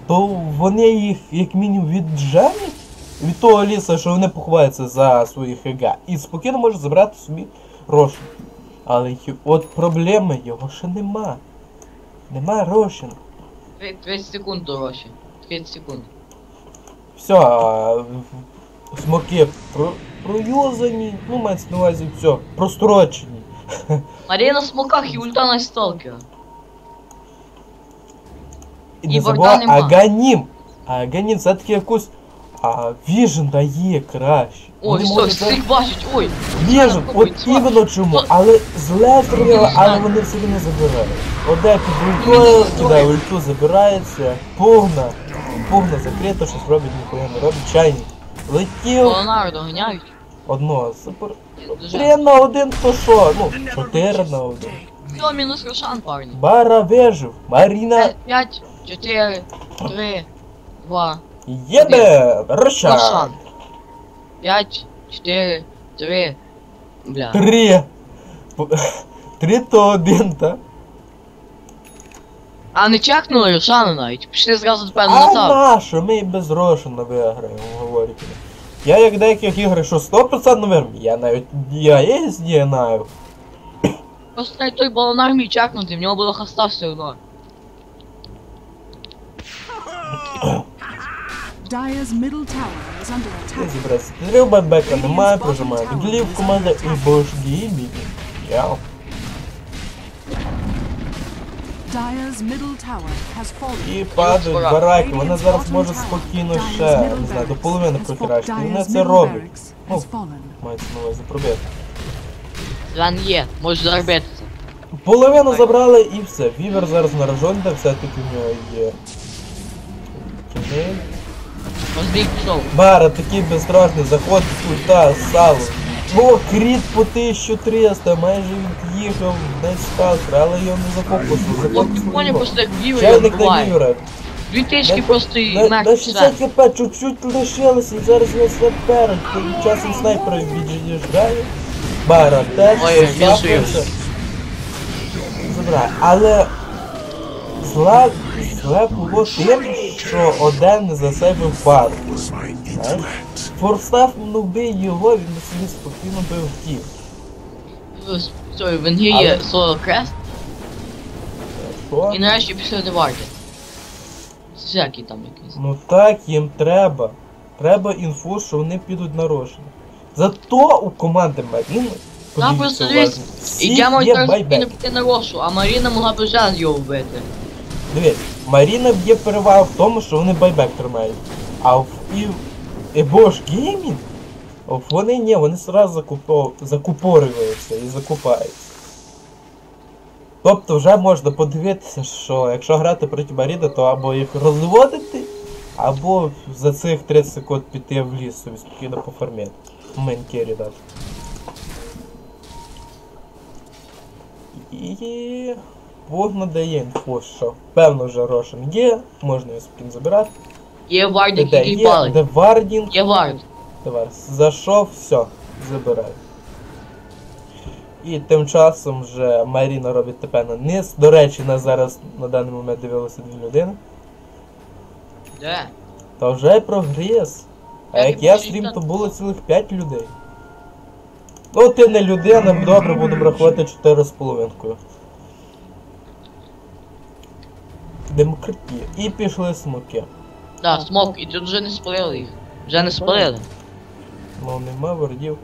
Speaker 2: то вони їх як мінімум відженуть від того лісу, що вони поховаються за свої ХГ. І спокійно можуть забрати собі рошу. Але от проблеми його ще нема. Нема.
Speaker 1: Три- 30 секунд дорожче. 30 секунд.
Speaker 2: Все, а, смоки про, проюзані, ну мається на увазі все, прострочені.
Speaker 1: Марія на смоках і ульта на сталкера.
Speaker 2: І
Speaker 1: І
Speaker 2: не
Speaker 1: варда
Speaker 2: забувай
Speaker 1: нема.
Speaker 2: Аганім. А Аганім все-таки якусь а, віжен дає краще.
Speaker 1: Ой,
Speaker 2: Вони
Speaker 1: все,
Speaker 2: можуть
Speaker 1: всіх бачить, ой.
Speaker 2: Віжен,
Speaker 1: Ой,
Speaker 2: от
Speaker 1: смак.
Speaker 2: іменно чому.
Speaker 1: Ну,
Speaker 2: Але зле зробили,
Speaker 1: не
Speaker 2: але
Speaker 1: знаю.
Speaker 2: вони все одно забирають. Оде під
Speaker 1: Ну, не
Speaker 2: ультою,
Speaker 1: знаю.
Speaker 2: кидає ульту, забирається. Пугна. Пугна закрита, щось робить, ніхуя не робить. Чайник. Летів
Speaker 1: Колонару доганяють.
Speaker 2: одного. Супер.
Speaker 1: Дуже.
Speaker 2: Три на один, то що? Ну, чотири на один.
Speaker 1: Все, мінус Рошан, парні.
Speaker 2: Бара вижив. Маріна
Speaker 1: 5, 4, 3, 2,
Speaker 2: єбе. Рошан.
Speaker 1: Рошан. 5, 4, 3. Бля.
Speaker 2: Три. П- Три то один, та?
Speaker 1: А не чекнули Рошану навіть. Пішли зразу до певно
Speaker 2: А
Speaker 1: на таб.
Speaker 2: нащо? Ми і без Рошана виграємо, говорите. Я як деяких ігор, що 100% виграю, я навіть я є знаю.
Speaker 1: Просто навіть той балонар міг чекнути, в нього було хаста все одно.
Speaker 3: Dyer's middle tower is under attack.
Speaker 2: немає, прожимаю. Глів команда і божді Я. І падають бараки, вона зараз може спокійно ще, не знаю, до половини прокирачити. І вона це робить. Ну, мається на увазі пробити.
Speaker 1: Зван є, може заробити.
Speaker 2: Половину забрали і все. Вівер зараз наражений, та все-таки в нього є. Кінець.
Speaker 1: Роздій.
Speaker 2: Бара такий безстрашний, заходить ульта, сало. О, кріт по 1300, майже від'їхав десь сталкер, але його не закопусив.
Speaker 1: От ти просто як вівер
Speaker 2: Чайник на
Speaker 1: вбиває.
Speaker 2: вівера.
Speaker 1: Дві тички просто і
Speaker 2: На, на
Speaker 1: мертвий
Speaker 2: 60
Speaker 1: все.
Speaker 2: хп чуть-чуть лишилося, і зараз він все перед. Тим часом снайпер від'їжджає. Бара теж
Speaker 1: Ой, вішаю.
Speaker 2: Забирає. Але зле, зле було тим, що один засейвив бар. Знаєш? Форстав ну бий його, він би собі спокійно би втік.
Speaker 1: Сорі, в
Speaker 2: Але-
Speaker 1: є соло крест,
Speaker 2: Що?
Speaker 1: і нарешті пішли до варти. Всякий там якийсь.
Speaker 2: Ну так їм треба. Треба інфу, що вони підуть на Рошин. Зато у команди Маріни.
Speaker 1: Нам просто дивись,
Speaker 2: всі
Speaker 1: і я можу зараз піти на рошу, а Маріна могла б вже його вбити.
Speaker 2: Дивись, Маріна є перевага в тому, що вони байбек тримають. А в і, Bosch Gaming, вони ні, вони сразу закупо, закупорюються і закупаються. Тобто вже можна подивитися, що якщо грати проти Маріни, то або їх розводити, або за цих 30 секунд піти в ліс собі спокійно пофармити. Мейнкері дати. І Бог надає інфу, що певно вже Рошен є, можна його спокійно забирати.
Speaker 1: Є вардік,
Speaker 2: Де
Speaker 1: який
Speaker 2: є,
Speaker 1: палить.
Speaker 2: де Вардінг,
Speaker 1: Є вард.
Speaker 2: Товар. Зайшов, все, забираю. І тим часом вже Маріна робить ТП на низ. До речі, нас зараз на даний момент дивилися дві людини.
Speaker 1: Де?
Speaker 2: Та вже прогрес. А як я стрім, то було цілих 5 людей. Ну ти не людина, добре, будемо рахувати 4,5. Демократія. І пішли смоки.
Speaker 1: Да, смок, і тут вже не спалили їх. Вже не спалили.
Speaker 2: Ну нема вордів.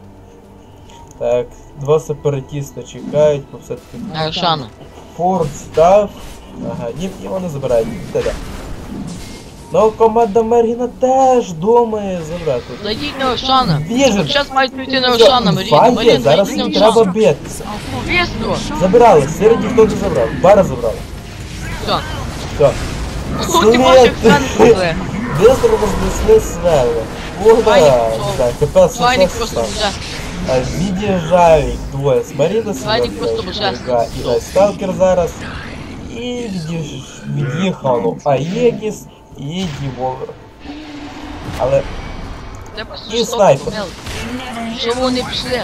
Speaker 2: Так, два сепаратіста чекають, бо все-таки
Speaker 1: Аршана.
Speaker 2: Форд став. Ага, ні, і вони забирають. Та-да. Ну, команда Мергіна теж думає забрати.
Speaker 1: Зайдіть на Аршана.
Speaker 2: Біжить.
Speaker 1: Зараз мають прийти на Аршана, Маріна.
Speaker 2: Ваня,
Speaker 1: Маріна,
Speaker 2: зараз
Speaker 1: зайдіть на
Speaker 2: їм треба битися.
Speaker 1: Бістро.
Speaker 2: Забирали, серед ніхто не забрав. Бара забрали.
Speaker 1: Все.
Speaker 2: Все.
Speaker 1: Буде.
Speaker 2: Бистро рознесли свели. Ура! Так,
Speaker 1: Вайник
Speaker 2: все
Speaker 1: просто
Speaker 2: став.
Speaker 1: буде.
Speaker 2: Від'їжджають двоє з Маріна
Speaker 1: Вайник просто божественний.
Speaker 2: і ось Сталкер зараз. І від'їхало Аєгіс і Діволер. Але І снайпер.
Speaker 1: Що вони пішли?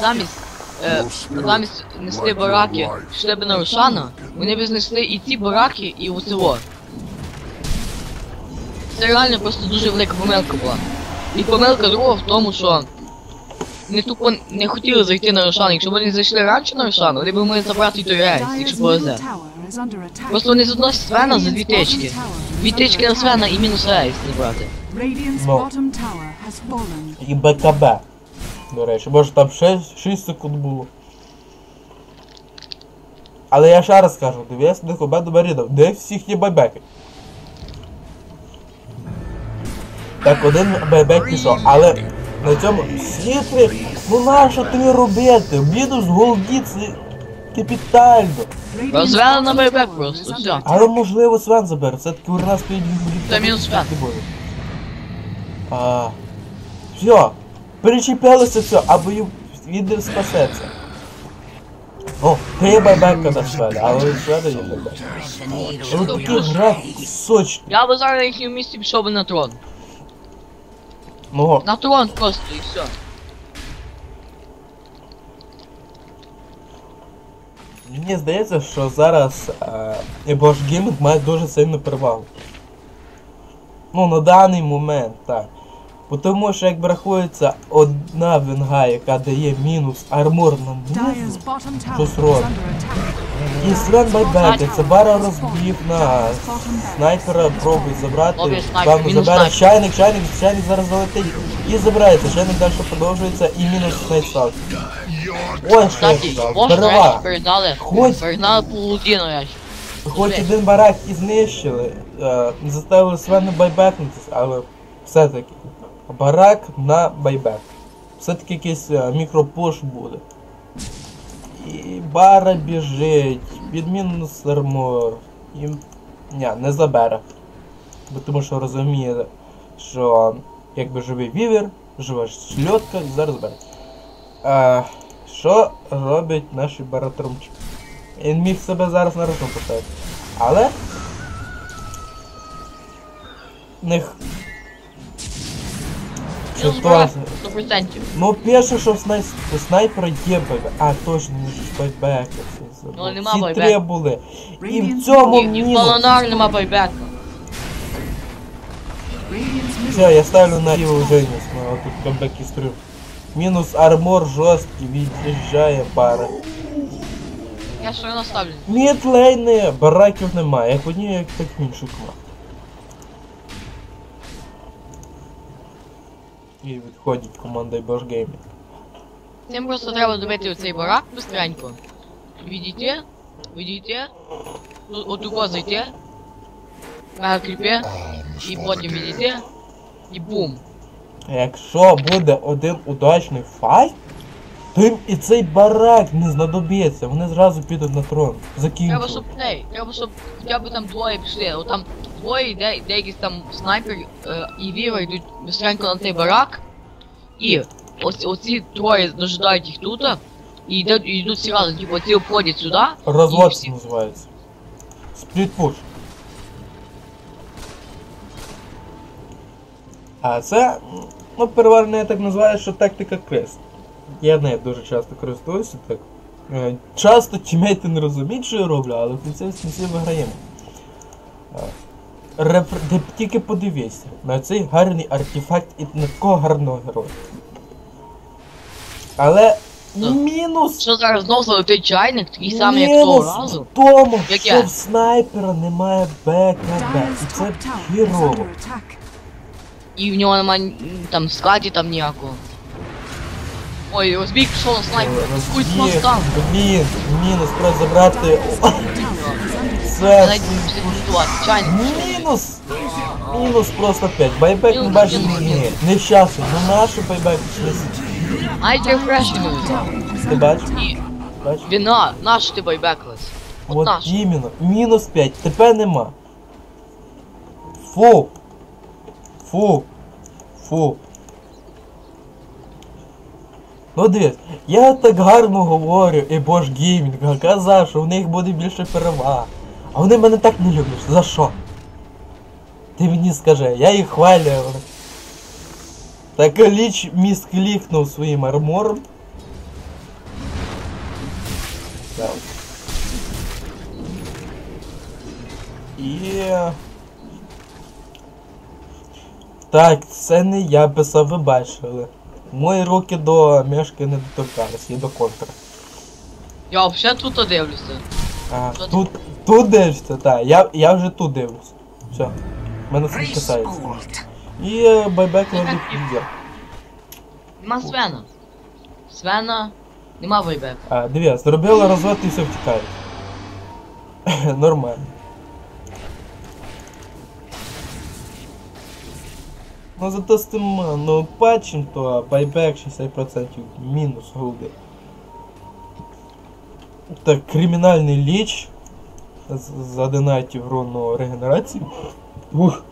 Speaker 1: Замість, е, замість нести бараки, пішли б на Рошана, вони б знесли і ці бараки, і оцього. Це реально просто дуже велика помилка була. І помилка друга в тому, що вони тупо не хотіли зайти на Рошан. Якщо б вони зайшли раніше на Рошан, вони б могли забрати той рейс, якщо повезе. Просто вони зносять Свена за дві тички. Дві тички на Свена і мінус рейс забрати.
Speaker 2: Ну.
Speaker 3: bottom tower has fallen.
Speaker 2: і БКБ. До речі, може там 6, 6 секунд було. Але я ще раз кажу, дивись на БКБ до Маріна, де всіх є байбеки. Так, один байбек пішов, але на цьому світлі, ну нащо тобі робити? Мінус голді це капітально.
Speaker 3: Radiant's
Speaker 1: Розвели на
Speaker 3: tower
Speaker 1: просто, все.
Speaker 2: Але можливо Свен забере, все-таки у нас стоїть він буде.
Speaker 1: Та мінус Свен.
Speaker 2: А, все, перечепилося все, або й відер спасеться. О, три байбека на Свена, але у Свена є байбек. Але такі гра сочні.
Speaker 1: Я би зараз на їхньому місці пішов би на трон.
Speaker 2: Ну,
Speaker 1: На трон просто і все.
Speaker 2: мені здається, що зараз е, Bosch Gaming має дуже сильну привал. Ну, на даний момент, так. Тому що як рахується одна вінга, яка дає мінус армор на
Speaker 3: Dyer's
Speaker 2: низу, Щось робить. І Свен байбеки, це бара розбив на снайпера, пробує забрати.
Speaker 1: Снайпер,
Speaker 2: забере чайник, чайник, чайник зараз залетить і забирається. Чайник далі продовжується і мінус снайпер. Ой, що я сказав,
Speaker 1: передали.
Speaker 2: Хоч-
Speaker 1: Перегнали полудину речі.
Speaker 2: Хоч один барак і знищили, е, заставили Свена байбекнутися, але все-таки барак на байбек. Все-таки якийсь е, мікропуш буде. І бара біжить, під мінус армор. І... Ні, не забере. Бо тому що розуміє, що якби живий вівер, жива шльотка, зараз бере. Е, що робить наші баратромчики? Він міг себе зараз на рахунок поставити. Але. них.
Speaker 1: Ну,
Speaker 2: то...
Speaker 1: збирай, 100%.
Speaker 2: Ну, перше, що снай... у снайпера є. А, точно, не ж байбеки. всі.
Speaker 1: Ну, нема
Speaker 2: Всі
Speaker 1: байбеку.
Speaker 2: три були. І в цьому
Speaker 1: І, і в
Speaker 2: мінус.
Speaker 1: Нема байбека.
Speaker 2: Все, я ставлю на Іву Женіс, ну, а тут камбек і стрим. Мінус армор жорсткий, від'їжджає пара.
Speaker 1: Я все одно ставлю.
Speaker 2: Мідлейни, бараків немає, як одні, як так в інших. І відходить команда Bosch Gaming.
Speaker 1: Їм просто треба добити оцей барак быстренько. Відійти, відійти, отуго зайти, мега кріпе, і потім відійти, і бум.
Speaker 2: Якщо буде один удачний файт, то їм і цей барак не знадобиться, вони зразу підуть на трон.
Speaker 1: Треба, щоб цей, треба, щоб хоча б там двоє пішли. От там двоє, де, де якийсь там снайпер е, і Віра йдуть быстренько на цей барак. І ось оці троє дожидають їх тут. І йдуть, і йдуть всі разом, типу ці обходять сюди.
Speaker 2: Розвод
Speaker 1: всі-
Speaker 2: називається. Сплітпуш. А це, ну, переважно я так називаю, що тактика квест. Я нею дуже часто користуюся так. Е, Часто тімейти не розуміють, що я роблю, але в кінці в кінці виграємо. Репр... Ти тільки подивися на цей гарний артефакт і на такого гарного героя. Але
Speaker 1: Так.
Speaker 2: Мінус.
Speaker 1: Що зараз знов залетить чайник, такий самий, як того
Speaker 2: Мінус
Speaker 1: разу?
Speaker 2: в тому,
Speaker 1: Як
Speaker 2: що
Speaker 1: я?
Speaker 2: в снайпера немає БКБ. І це хірово.
Speaker 1: І в нього немає м, там скаті там ніякого. Ой, розбій пішов на снайпер. Культ
Speaker 2: Розбіг.
Speaker 1: моста.
Speaker 2: Блін, мінус, треба забрати. О, Це мінус. Мінус просто 5. Байбек не
Speaker 1: мінус,
Speaker 2: ні. Нещасний, ну наші байбек пішли.
Speaker 1: Навіть рефрешинг.
Speaker 2: Ти бачиш?
Speaker 1: Ні.
Speaker 2: Бачиш?
Speaker 1: Віна, наш ти байбеклес. От
Speaker 2: От
Speaker 1: наш.
Speaker 2: іменно. Мінус 5. Тепер нема. Фу. Фу. Фу. Ну дивись, я так гарно говорю, і Bosch Gaming казав, що в них буде більше переваг. А вони мене так не люблять. За що? Ти мені скажи, я їх хвалю. Так ліч місклікнув своїм армором. Так. І... Так, це не я писав, ви бачили. Мої руки до мешки не доторкались, і до контра.
Speaker 1: Я взагалі тут дивлюся.
Speaker 2: А,
Speaker 1: Що
Speaker 2: тут, тут дивишся, так, я, я вже тут дивлюсь. Все. Мене це не касається. І е, байбек робить відео.
Speaker 1: Нема Свена. Свена, нема байбек.
Speaker 2: А, дивіться, зробили розвод і все втікає. Нормально. Ну зато з тим е, ну, патчем, то байбек 60% мінус груди. Так, кримінальний ліч з- Задонатів руну регенерації. Ух.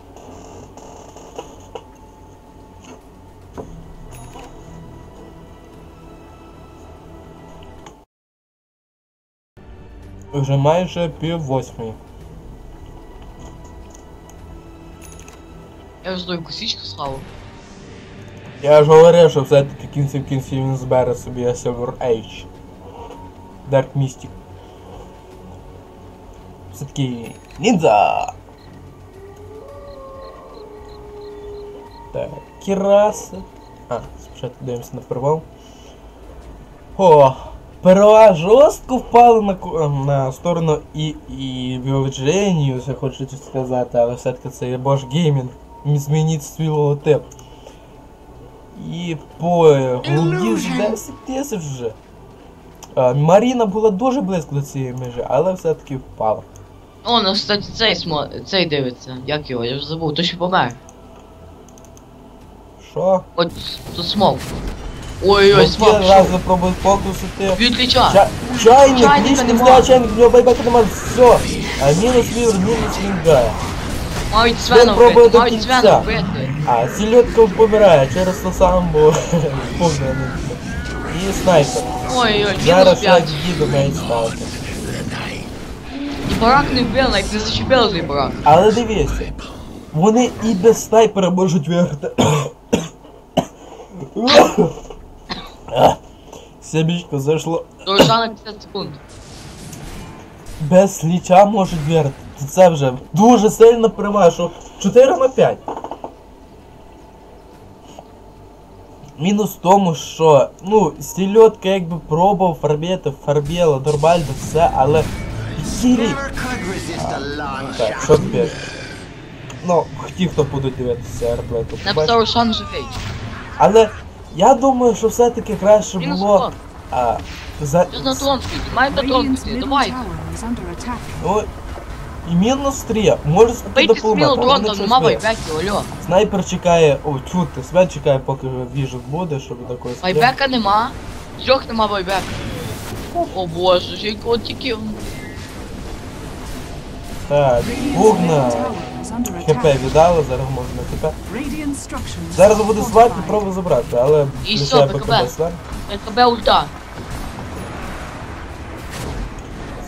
Speaker 2: Вже майже пів восьмої.
Speaker 1: Я вже здою косичку схавав.
Speaker 2: Я ж говорив, що все-таки кінців кінців він збере собі Silver Age. Dark Mystic. Все-таки ніндзя! Так, Кіраса. А, спочатку дивимося на первал. О, перва жорстко впала на, ку- на сторону і, і Virginius, я хочу сказати, але все-таки це Bosch Gaming. Змініть свій логотип. І по е, голді з 10 тисяч вже. А, Маріна була дуже близько до цієї межі, але все-таки впала.
Speaker 1: О, ну, кстати, цей смо... цей дивиться. Як його? Я вже забув, то ще помер.
Speaker 2: Що?
Speaker 1: От тут смок. Ой-ой,
Speaker 2: Ой,
Speaker 1: смок.
Speaker 2: раз запробуй фокусити.
Speaker 1: Відліча.
Speaker 2: Чайник, лічно
Speaker 1: нема.
Speaker 2: знає чайник, нього байбека нема, все. А мінус вір, мінус вінгає.
Speaker 1: Мають Свена вбити, мають. Свена вбити.
Speaker 2: А сільотка помирає через то сам, бо повний. І снайпер.
Speaker 1: Ой-ой, мінус
Speaker 2: Зараз я
Speaker 1: 5.
Speaker 2: їду навіть ставити.
Speaker 1: І барак не вбив, навіть не зачепили той барак.
Speaker 2: Але дивіться, вони і без снайпера можуть виграти. Себічко зайшло.
Speaker 1: До Рожана 50 секунд.
Speaker 2: Без ліча можуть виграти. Це вже дуже сильно перевага, що 4 на 5. Мінус в тому, що, ну, стільотка якби пробував фарбіти, фарбіла, Дорбальдо, все, але Сірі. Так, що тепер? Ну, ті, хто будуть дивитися реплей, то.
Speaker 1: Написав Рошан живий.
Speaker 2: Але я думаю, що все-таки краще
Speaker 1: Мінус
Speaker 2: було. А, за,
Speaker 1: Що на трон стоїть? Має на трон
Speaker 3: Radiant's
Speaker 1: стоїть,
Speaker 3: middle
Speaker 1: давайте.
Speaker 2: ну, і мінус 3. Може спити
Speaker 1: Бийте
Speaker 2: до
Speaker 1: сміло байбеків, алло.
Speaker 2: Снайпер чекає, о, чути, свят чекає, поки віжок буде, щоб такої
Speaker 1: Байбека нема. Трьох нема байбека. О боже, ж тільки...
Speaker 2: Так,
Speaker 3: under
Speaker 2: ХП віддали, зараз можна хп. Зараз буде свайп і пробую забрати, але
Speaker 1: І все,
Speaker 2: БКБ
Speaker 1: БКБ. ульта.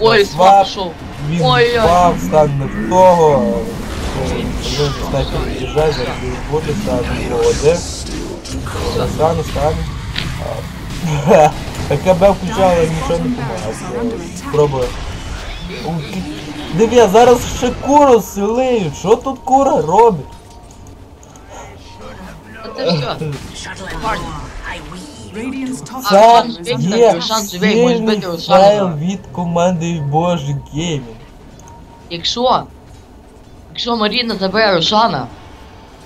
Speaker 1: Ой,
Speaker 2: свап
Speaker 1: пішов.
Speaker 2: Він впав, стане в того. Він снайпер під'їжджає, зараз він буде, стане води. Стане, стане. А, БКБ включала і нічого не допомагає. Спробую. Ух, Диві, зараз ще куру селею. Що тут кура робить?
Speaker 1: Це
Speaker 2: є сильний
Speaker 1: файл
Speaker 2: від команди Божий Геймінг.
Speaker 1: Якщо... Якщо Маріна забере Рошана,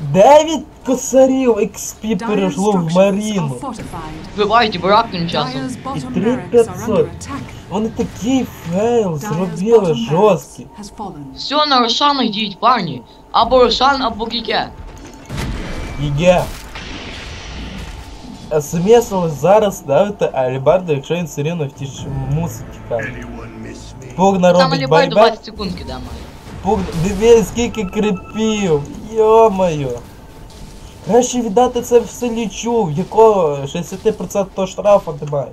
Speaker 2: Дев'ять косарів XP
Speaker 3: Dire's
Speaker 2: перейшло в
Speaker 3: structures
Speaker 2: Маріну.
Speaker 3: are fortified.
Speaker 1: вбивають баракним часом.
Speaker 3: Dire's bottom
Speaker 2: три
Speaker 3: barracks are
Speaker 2: 500.
Speaker 3: under attack.
Speaker 2: Вони такий фейл
Speaker 3: Dire's
Speaker 2: зробили
Speaker 3: bottom
Speaker 2: жорсткий.
Speaker 3: barracks has fallen.
Speaker 1: Все на Рошана йдіть, парні. Або Рошан, або Кіке.
Speaker 2: Є. А смисл зараз ставити Алібарду, якщо він все рівно втіч мусить тікати. Пуг
Speaker 1: Там
Speaker 2: наробить
Speaker 1: Алібай
Speaker 2: байбек,
Speaker 1: 20 секунд кидає.
Speaker 2: Пуг дивись скільки крипів, йо-моє. Краще віддати це в якого 60% штрафа немає.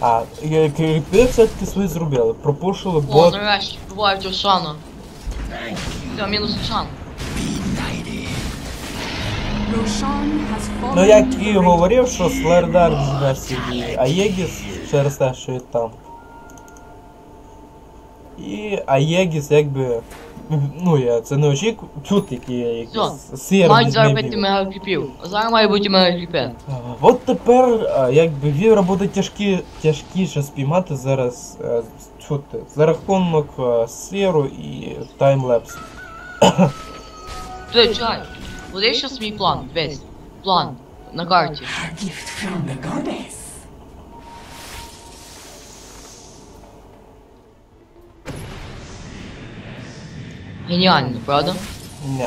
Speaker 2: А, е, крипи все-таки свої зробили, пропушили
Speaker 1: О, нарешті, вбивають Рошана. Все, мінус
Speaker 3: fallen
Speaker 2: Ну як і говорив, що Слердар візьме собі Аєгіс через те, що він там. І Аєгіс якби. Ну я це не очікую. Чут який я якийсь сир
Speaker 1: Мають зараз
Speaker 2: не
Speaker 1: бити мега кріпів. Зараз має бути мега кріпе.
Speaker 2: А, От тепер якби вівра буде тяжкі, тяжкіше спіймати зараз е, чути за рахунок е, сиру і таймлепс.
Speaker 1: Ти чай. Буде ще свій план, весь. План. На карті. Геніально, правда?
Speaker 2: Ні.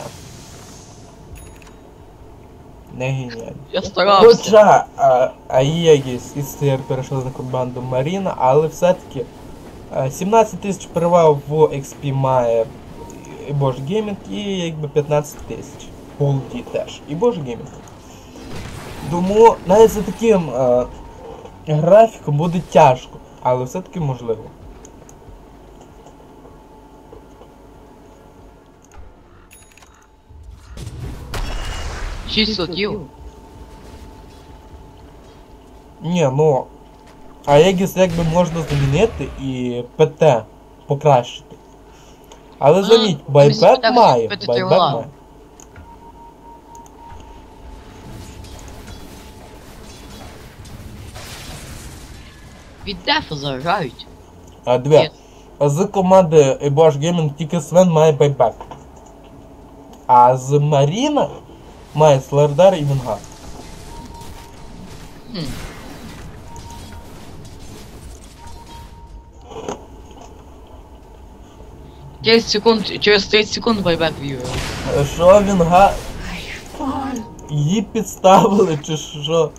Speaker 2: Не геніально.
Speaker 1: Я старався.
Speaker 2: Хоча а, Аєгіс і Стир перейшли на команду Маріна, але все-таки 17 тисяч переваг в XP має і Bosch Gaming і якби 15 тисяч. Голді теж. І Bosch Gaming. Тому навіть за таким графіком буде тяжко, але все-таки можливо.
Speaker 1: Шість слотів.
Speaker 2: Ні, ну. Аегіс якби можна замінити і ПТ покращити. Але
Speaker 1: Ну,
Speaker 2: заміть,
Speaker 1: ну,
Speaker 2: байбек
Speaker 1: так,
Speaker 2: має.
Speaker 1: Тривала.
Speaker 2: має.
Speaker 1: Від дефа заражають.
Speaker 2: А дві. З команди Bosch Gaming тільки Свен має байбек. А з Маріна має Слердар і Вінга.
Speaker 1: Хм. Через секунд, через 30 секунд байбек вірю.
Speaker 2: Що Вінга? Її підставили чи що?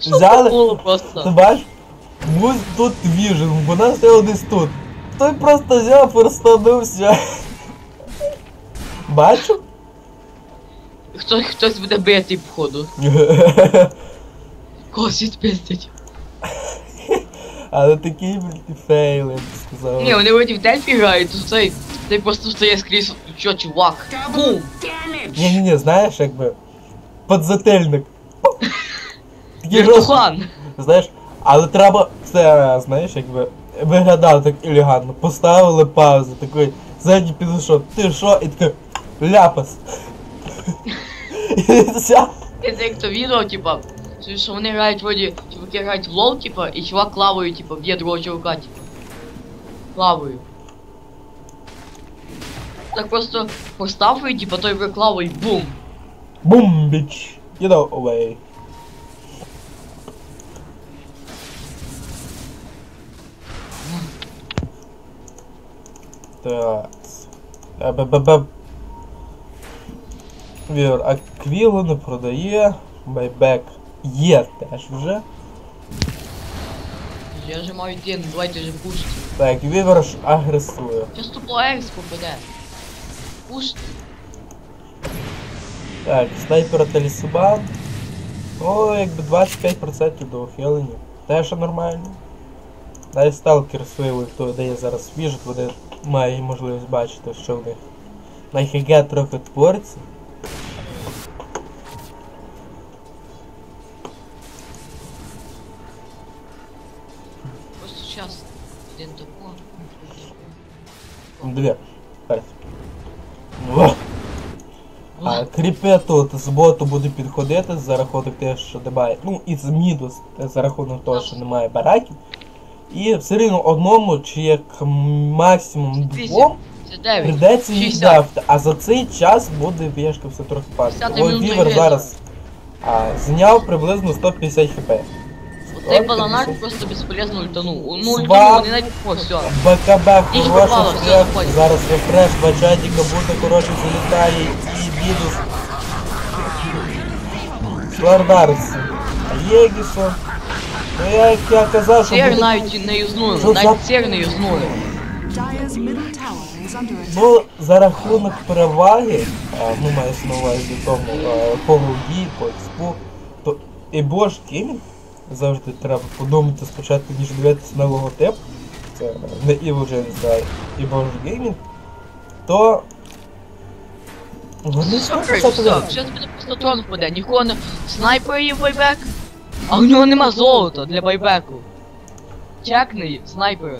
Speaker 1: Що
Speaker 2: Взяли?
Speaker 1: було
Speaker 2: Ти
Speaker 1: просто?
Speaker 2: бачиш? Будь тут віжен, вона стояла десь тут. Той просто взяв, перестанувся. Бачу?
Speaker 1: Хто, хтось буде бити походу. Когось відпиздить.
Speaker 2: Але такий блін, фейл, я б сказав.
Speaker 1: Ні, вони вроді в дельфі грають, то цей, цей просто встає скрізь, що чувак. Бум!
Speaker 2: Ні, ні, ні, знаєш, якби. Подзательник. Такий
Speaker 1: Віртухан!
Speaker 2: знаєш, але треба це, знаєш, якби виглядав так елегантно. Поставили паузу, такий ззаді підійшов, ти що? І такий ляпас. І все.
Speaker 1: Це як то відео, типа, що- що вони грають вроді, чуваки грають в лол, типа, і чувак клавою, типа, б'є другого чувака, типа. Клавою. Так просто поставив, типа, той вже клавою, бум!
Speaker 2: Boom, bitch. You know away. Так. Б-б-б. Квілу не продає. Байбек є теж вже.
Speaker 1: Я же маю один, давайте же пушити.
Speaker 2: Так, Вівер ж агресує.
Speaker 1: Часто по Ерс попаде. Пушити.
Speaker 2: Так, снайпера талісман. Ну, якби 25% до ухилення. Теж нормально. Навіть сталкер свою ульту дає зараз свіжит, вони мають можливість бачити, що в них на ХГ трохи твориться. Кріпи тут з боту буде підходити за рахунок того, що немає. Ну і з мідус за рахунок того, що немає бараків. І все рівно одному чи як максимум двом
Speaker 1: Це 9.
Speaker 2: прийдеться їх
Speaker 1: 60.
Speaker 2: а за цей час буде вішка все трохи падати.
Speaker 1: 50
Speaker 2: Ой, Вівер зараз а, зняв приблизно 150 хп.
Speaker 1: Цей баланар просто безполезно ультанув. Ну,
Speaker 2: Свап.
Speaker 1: ультанув, не навіть о, все.
Speaker 2: БКБ
Speaker 1: Ніч
Speaker 2: хороша
Speaker 1: попало, все,
Speaker 2: стріл.
Speaker 1: заходь.
Speaker 2: Зараз рефреш, бачатіка буде хороший залітає і бідус. Слардарс. Єгісон. Ну я як я казав, що
Speaker 1: Сер
Speaker 2: буде...
Speaker 1: навіть не юзнули,
Speaker 2: Що
Speaker 1: навіть
Speaker 2: за-
Speaker 1: сер не юзнули.
Speaker 3: Dire's middle tower is under attack.
Speaker 2: Ну, за рахунок переваги, а, ну маєш на увазі тому а, по голді, по експу, то і Bosch Gaming завжди треба подумати спочатку, ніж дивитися на логотип. Це не Evo Genesis, а Bosch Gaming, то вони
Speaker 1: Все,
Speaker 2: 100%
Speaker 1: зараз буде просто трон впаде, нікого не... Снайпер є байбек, а у нього нема золота для байбеку. Чекни снайпера.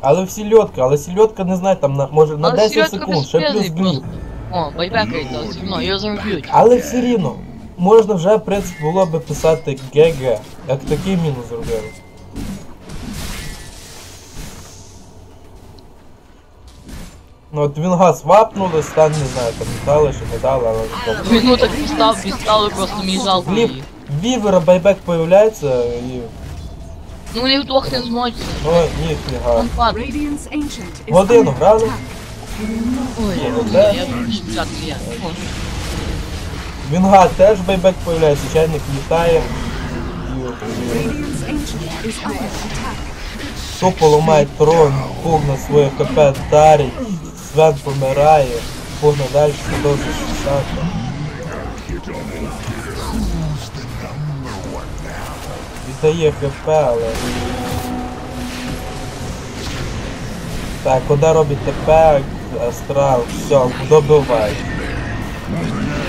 Speaker 2: Але в сільотка, але сільотка не знаю, там на, може на
Speaker 1: Але
Speaker 2: 10 секунд, ще плюс
Speaker 1: просто. О, байбекається, все одно, його зароб'ють.
Speaker 2: Але все рівно, можна вже, в принципі, було би писати ГГ, як такий мінус зробили. Ну от він газ вапнули, стан не знаю, там дали чи не дали, але не.
Speaker 1: Він ну так підстав, підстали, просто мені жалко
Speaker 2: Гліб,
Speaker 1: її.
Speaker 2: Вівера байбек появляється і.
Speaker 1: Ну вони вдвох не зможуть.
Speaker 2: Ой, ніфіга.
Speaker 1: Он падає.
Speaker 3: Radiant's ancient is
Speaker 2: Годину
Speaker 3: under
Speaker 2: грали.
Speaker 3: attack.
Speaker 1: Ой,
Speaker 2: Ну,
Speaker 1: я я думаю, що спочатку я. О,
Speaker 2: Вінга теж байбек появляється, чайник літає. Тупо ламає трон, пуг на своє КП дарить, Свен помирає, пуг на далі продовжує шістати. Віддає ХП, але. Так, куди робить ТП, Астрал, все, добивай.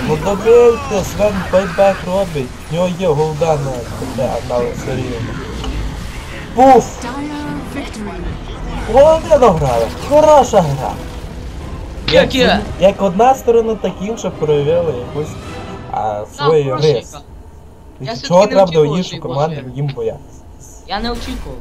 Speaker 2: Ну добийте, Свен байбек робить, в нього є голда на але все рівно. Пуф! Володина грала. Хороша гра.
Speaker 1: Як є?
Speaker 2: як одна сторона, так інша проявила якусь а,
Speaker 1: Там
Speaker 2: рис. Чого треба до іншу команду їм боятися.
Speaker 1: Я не очікував.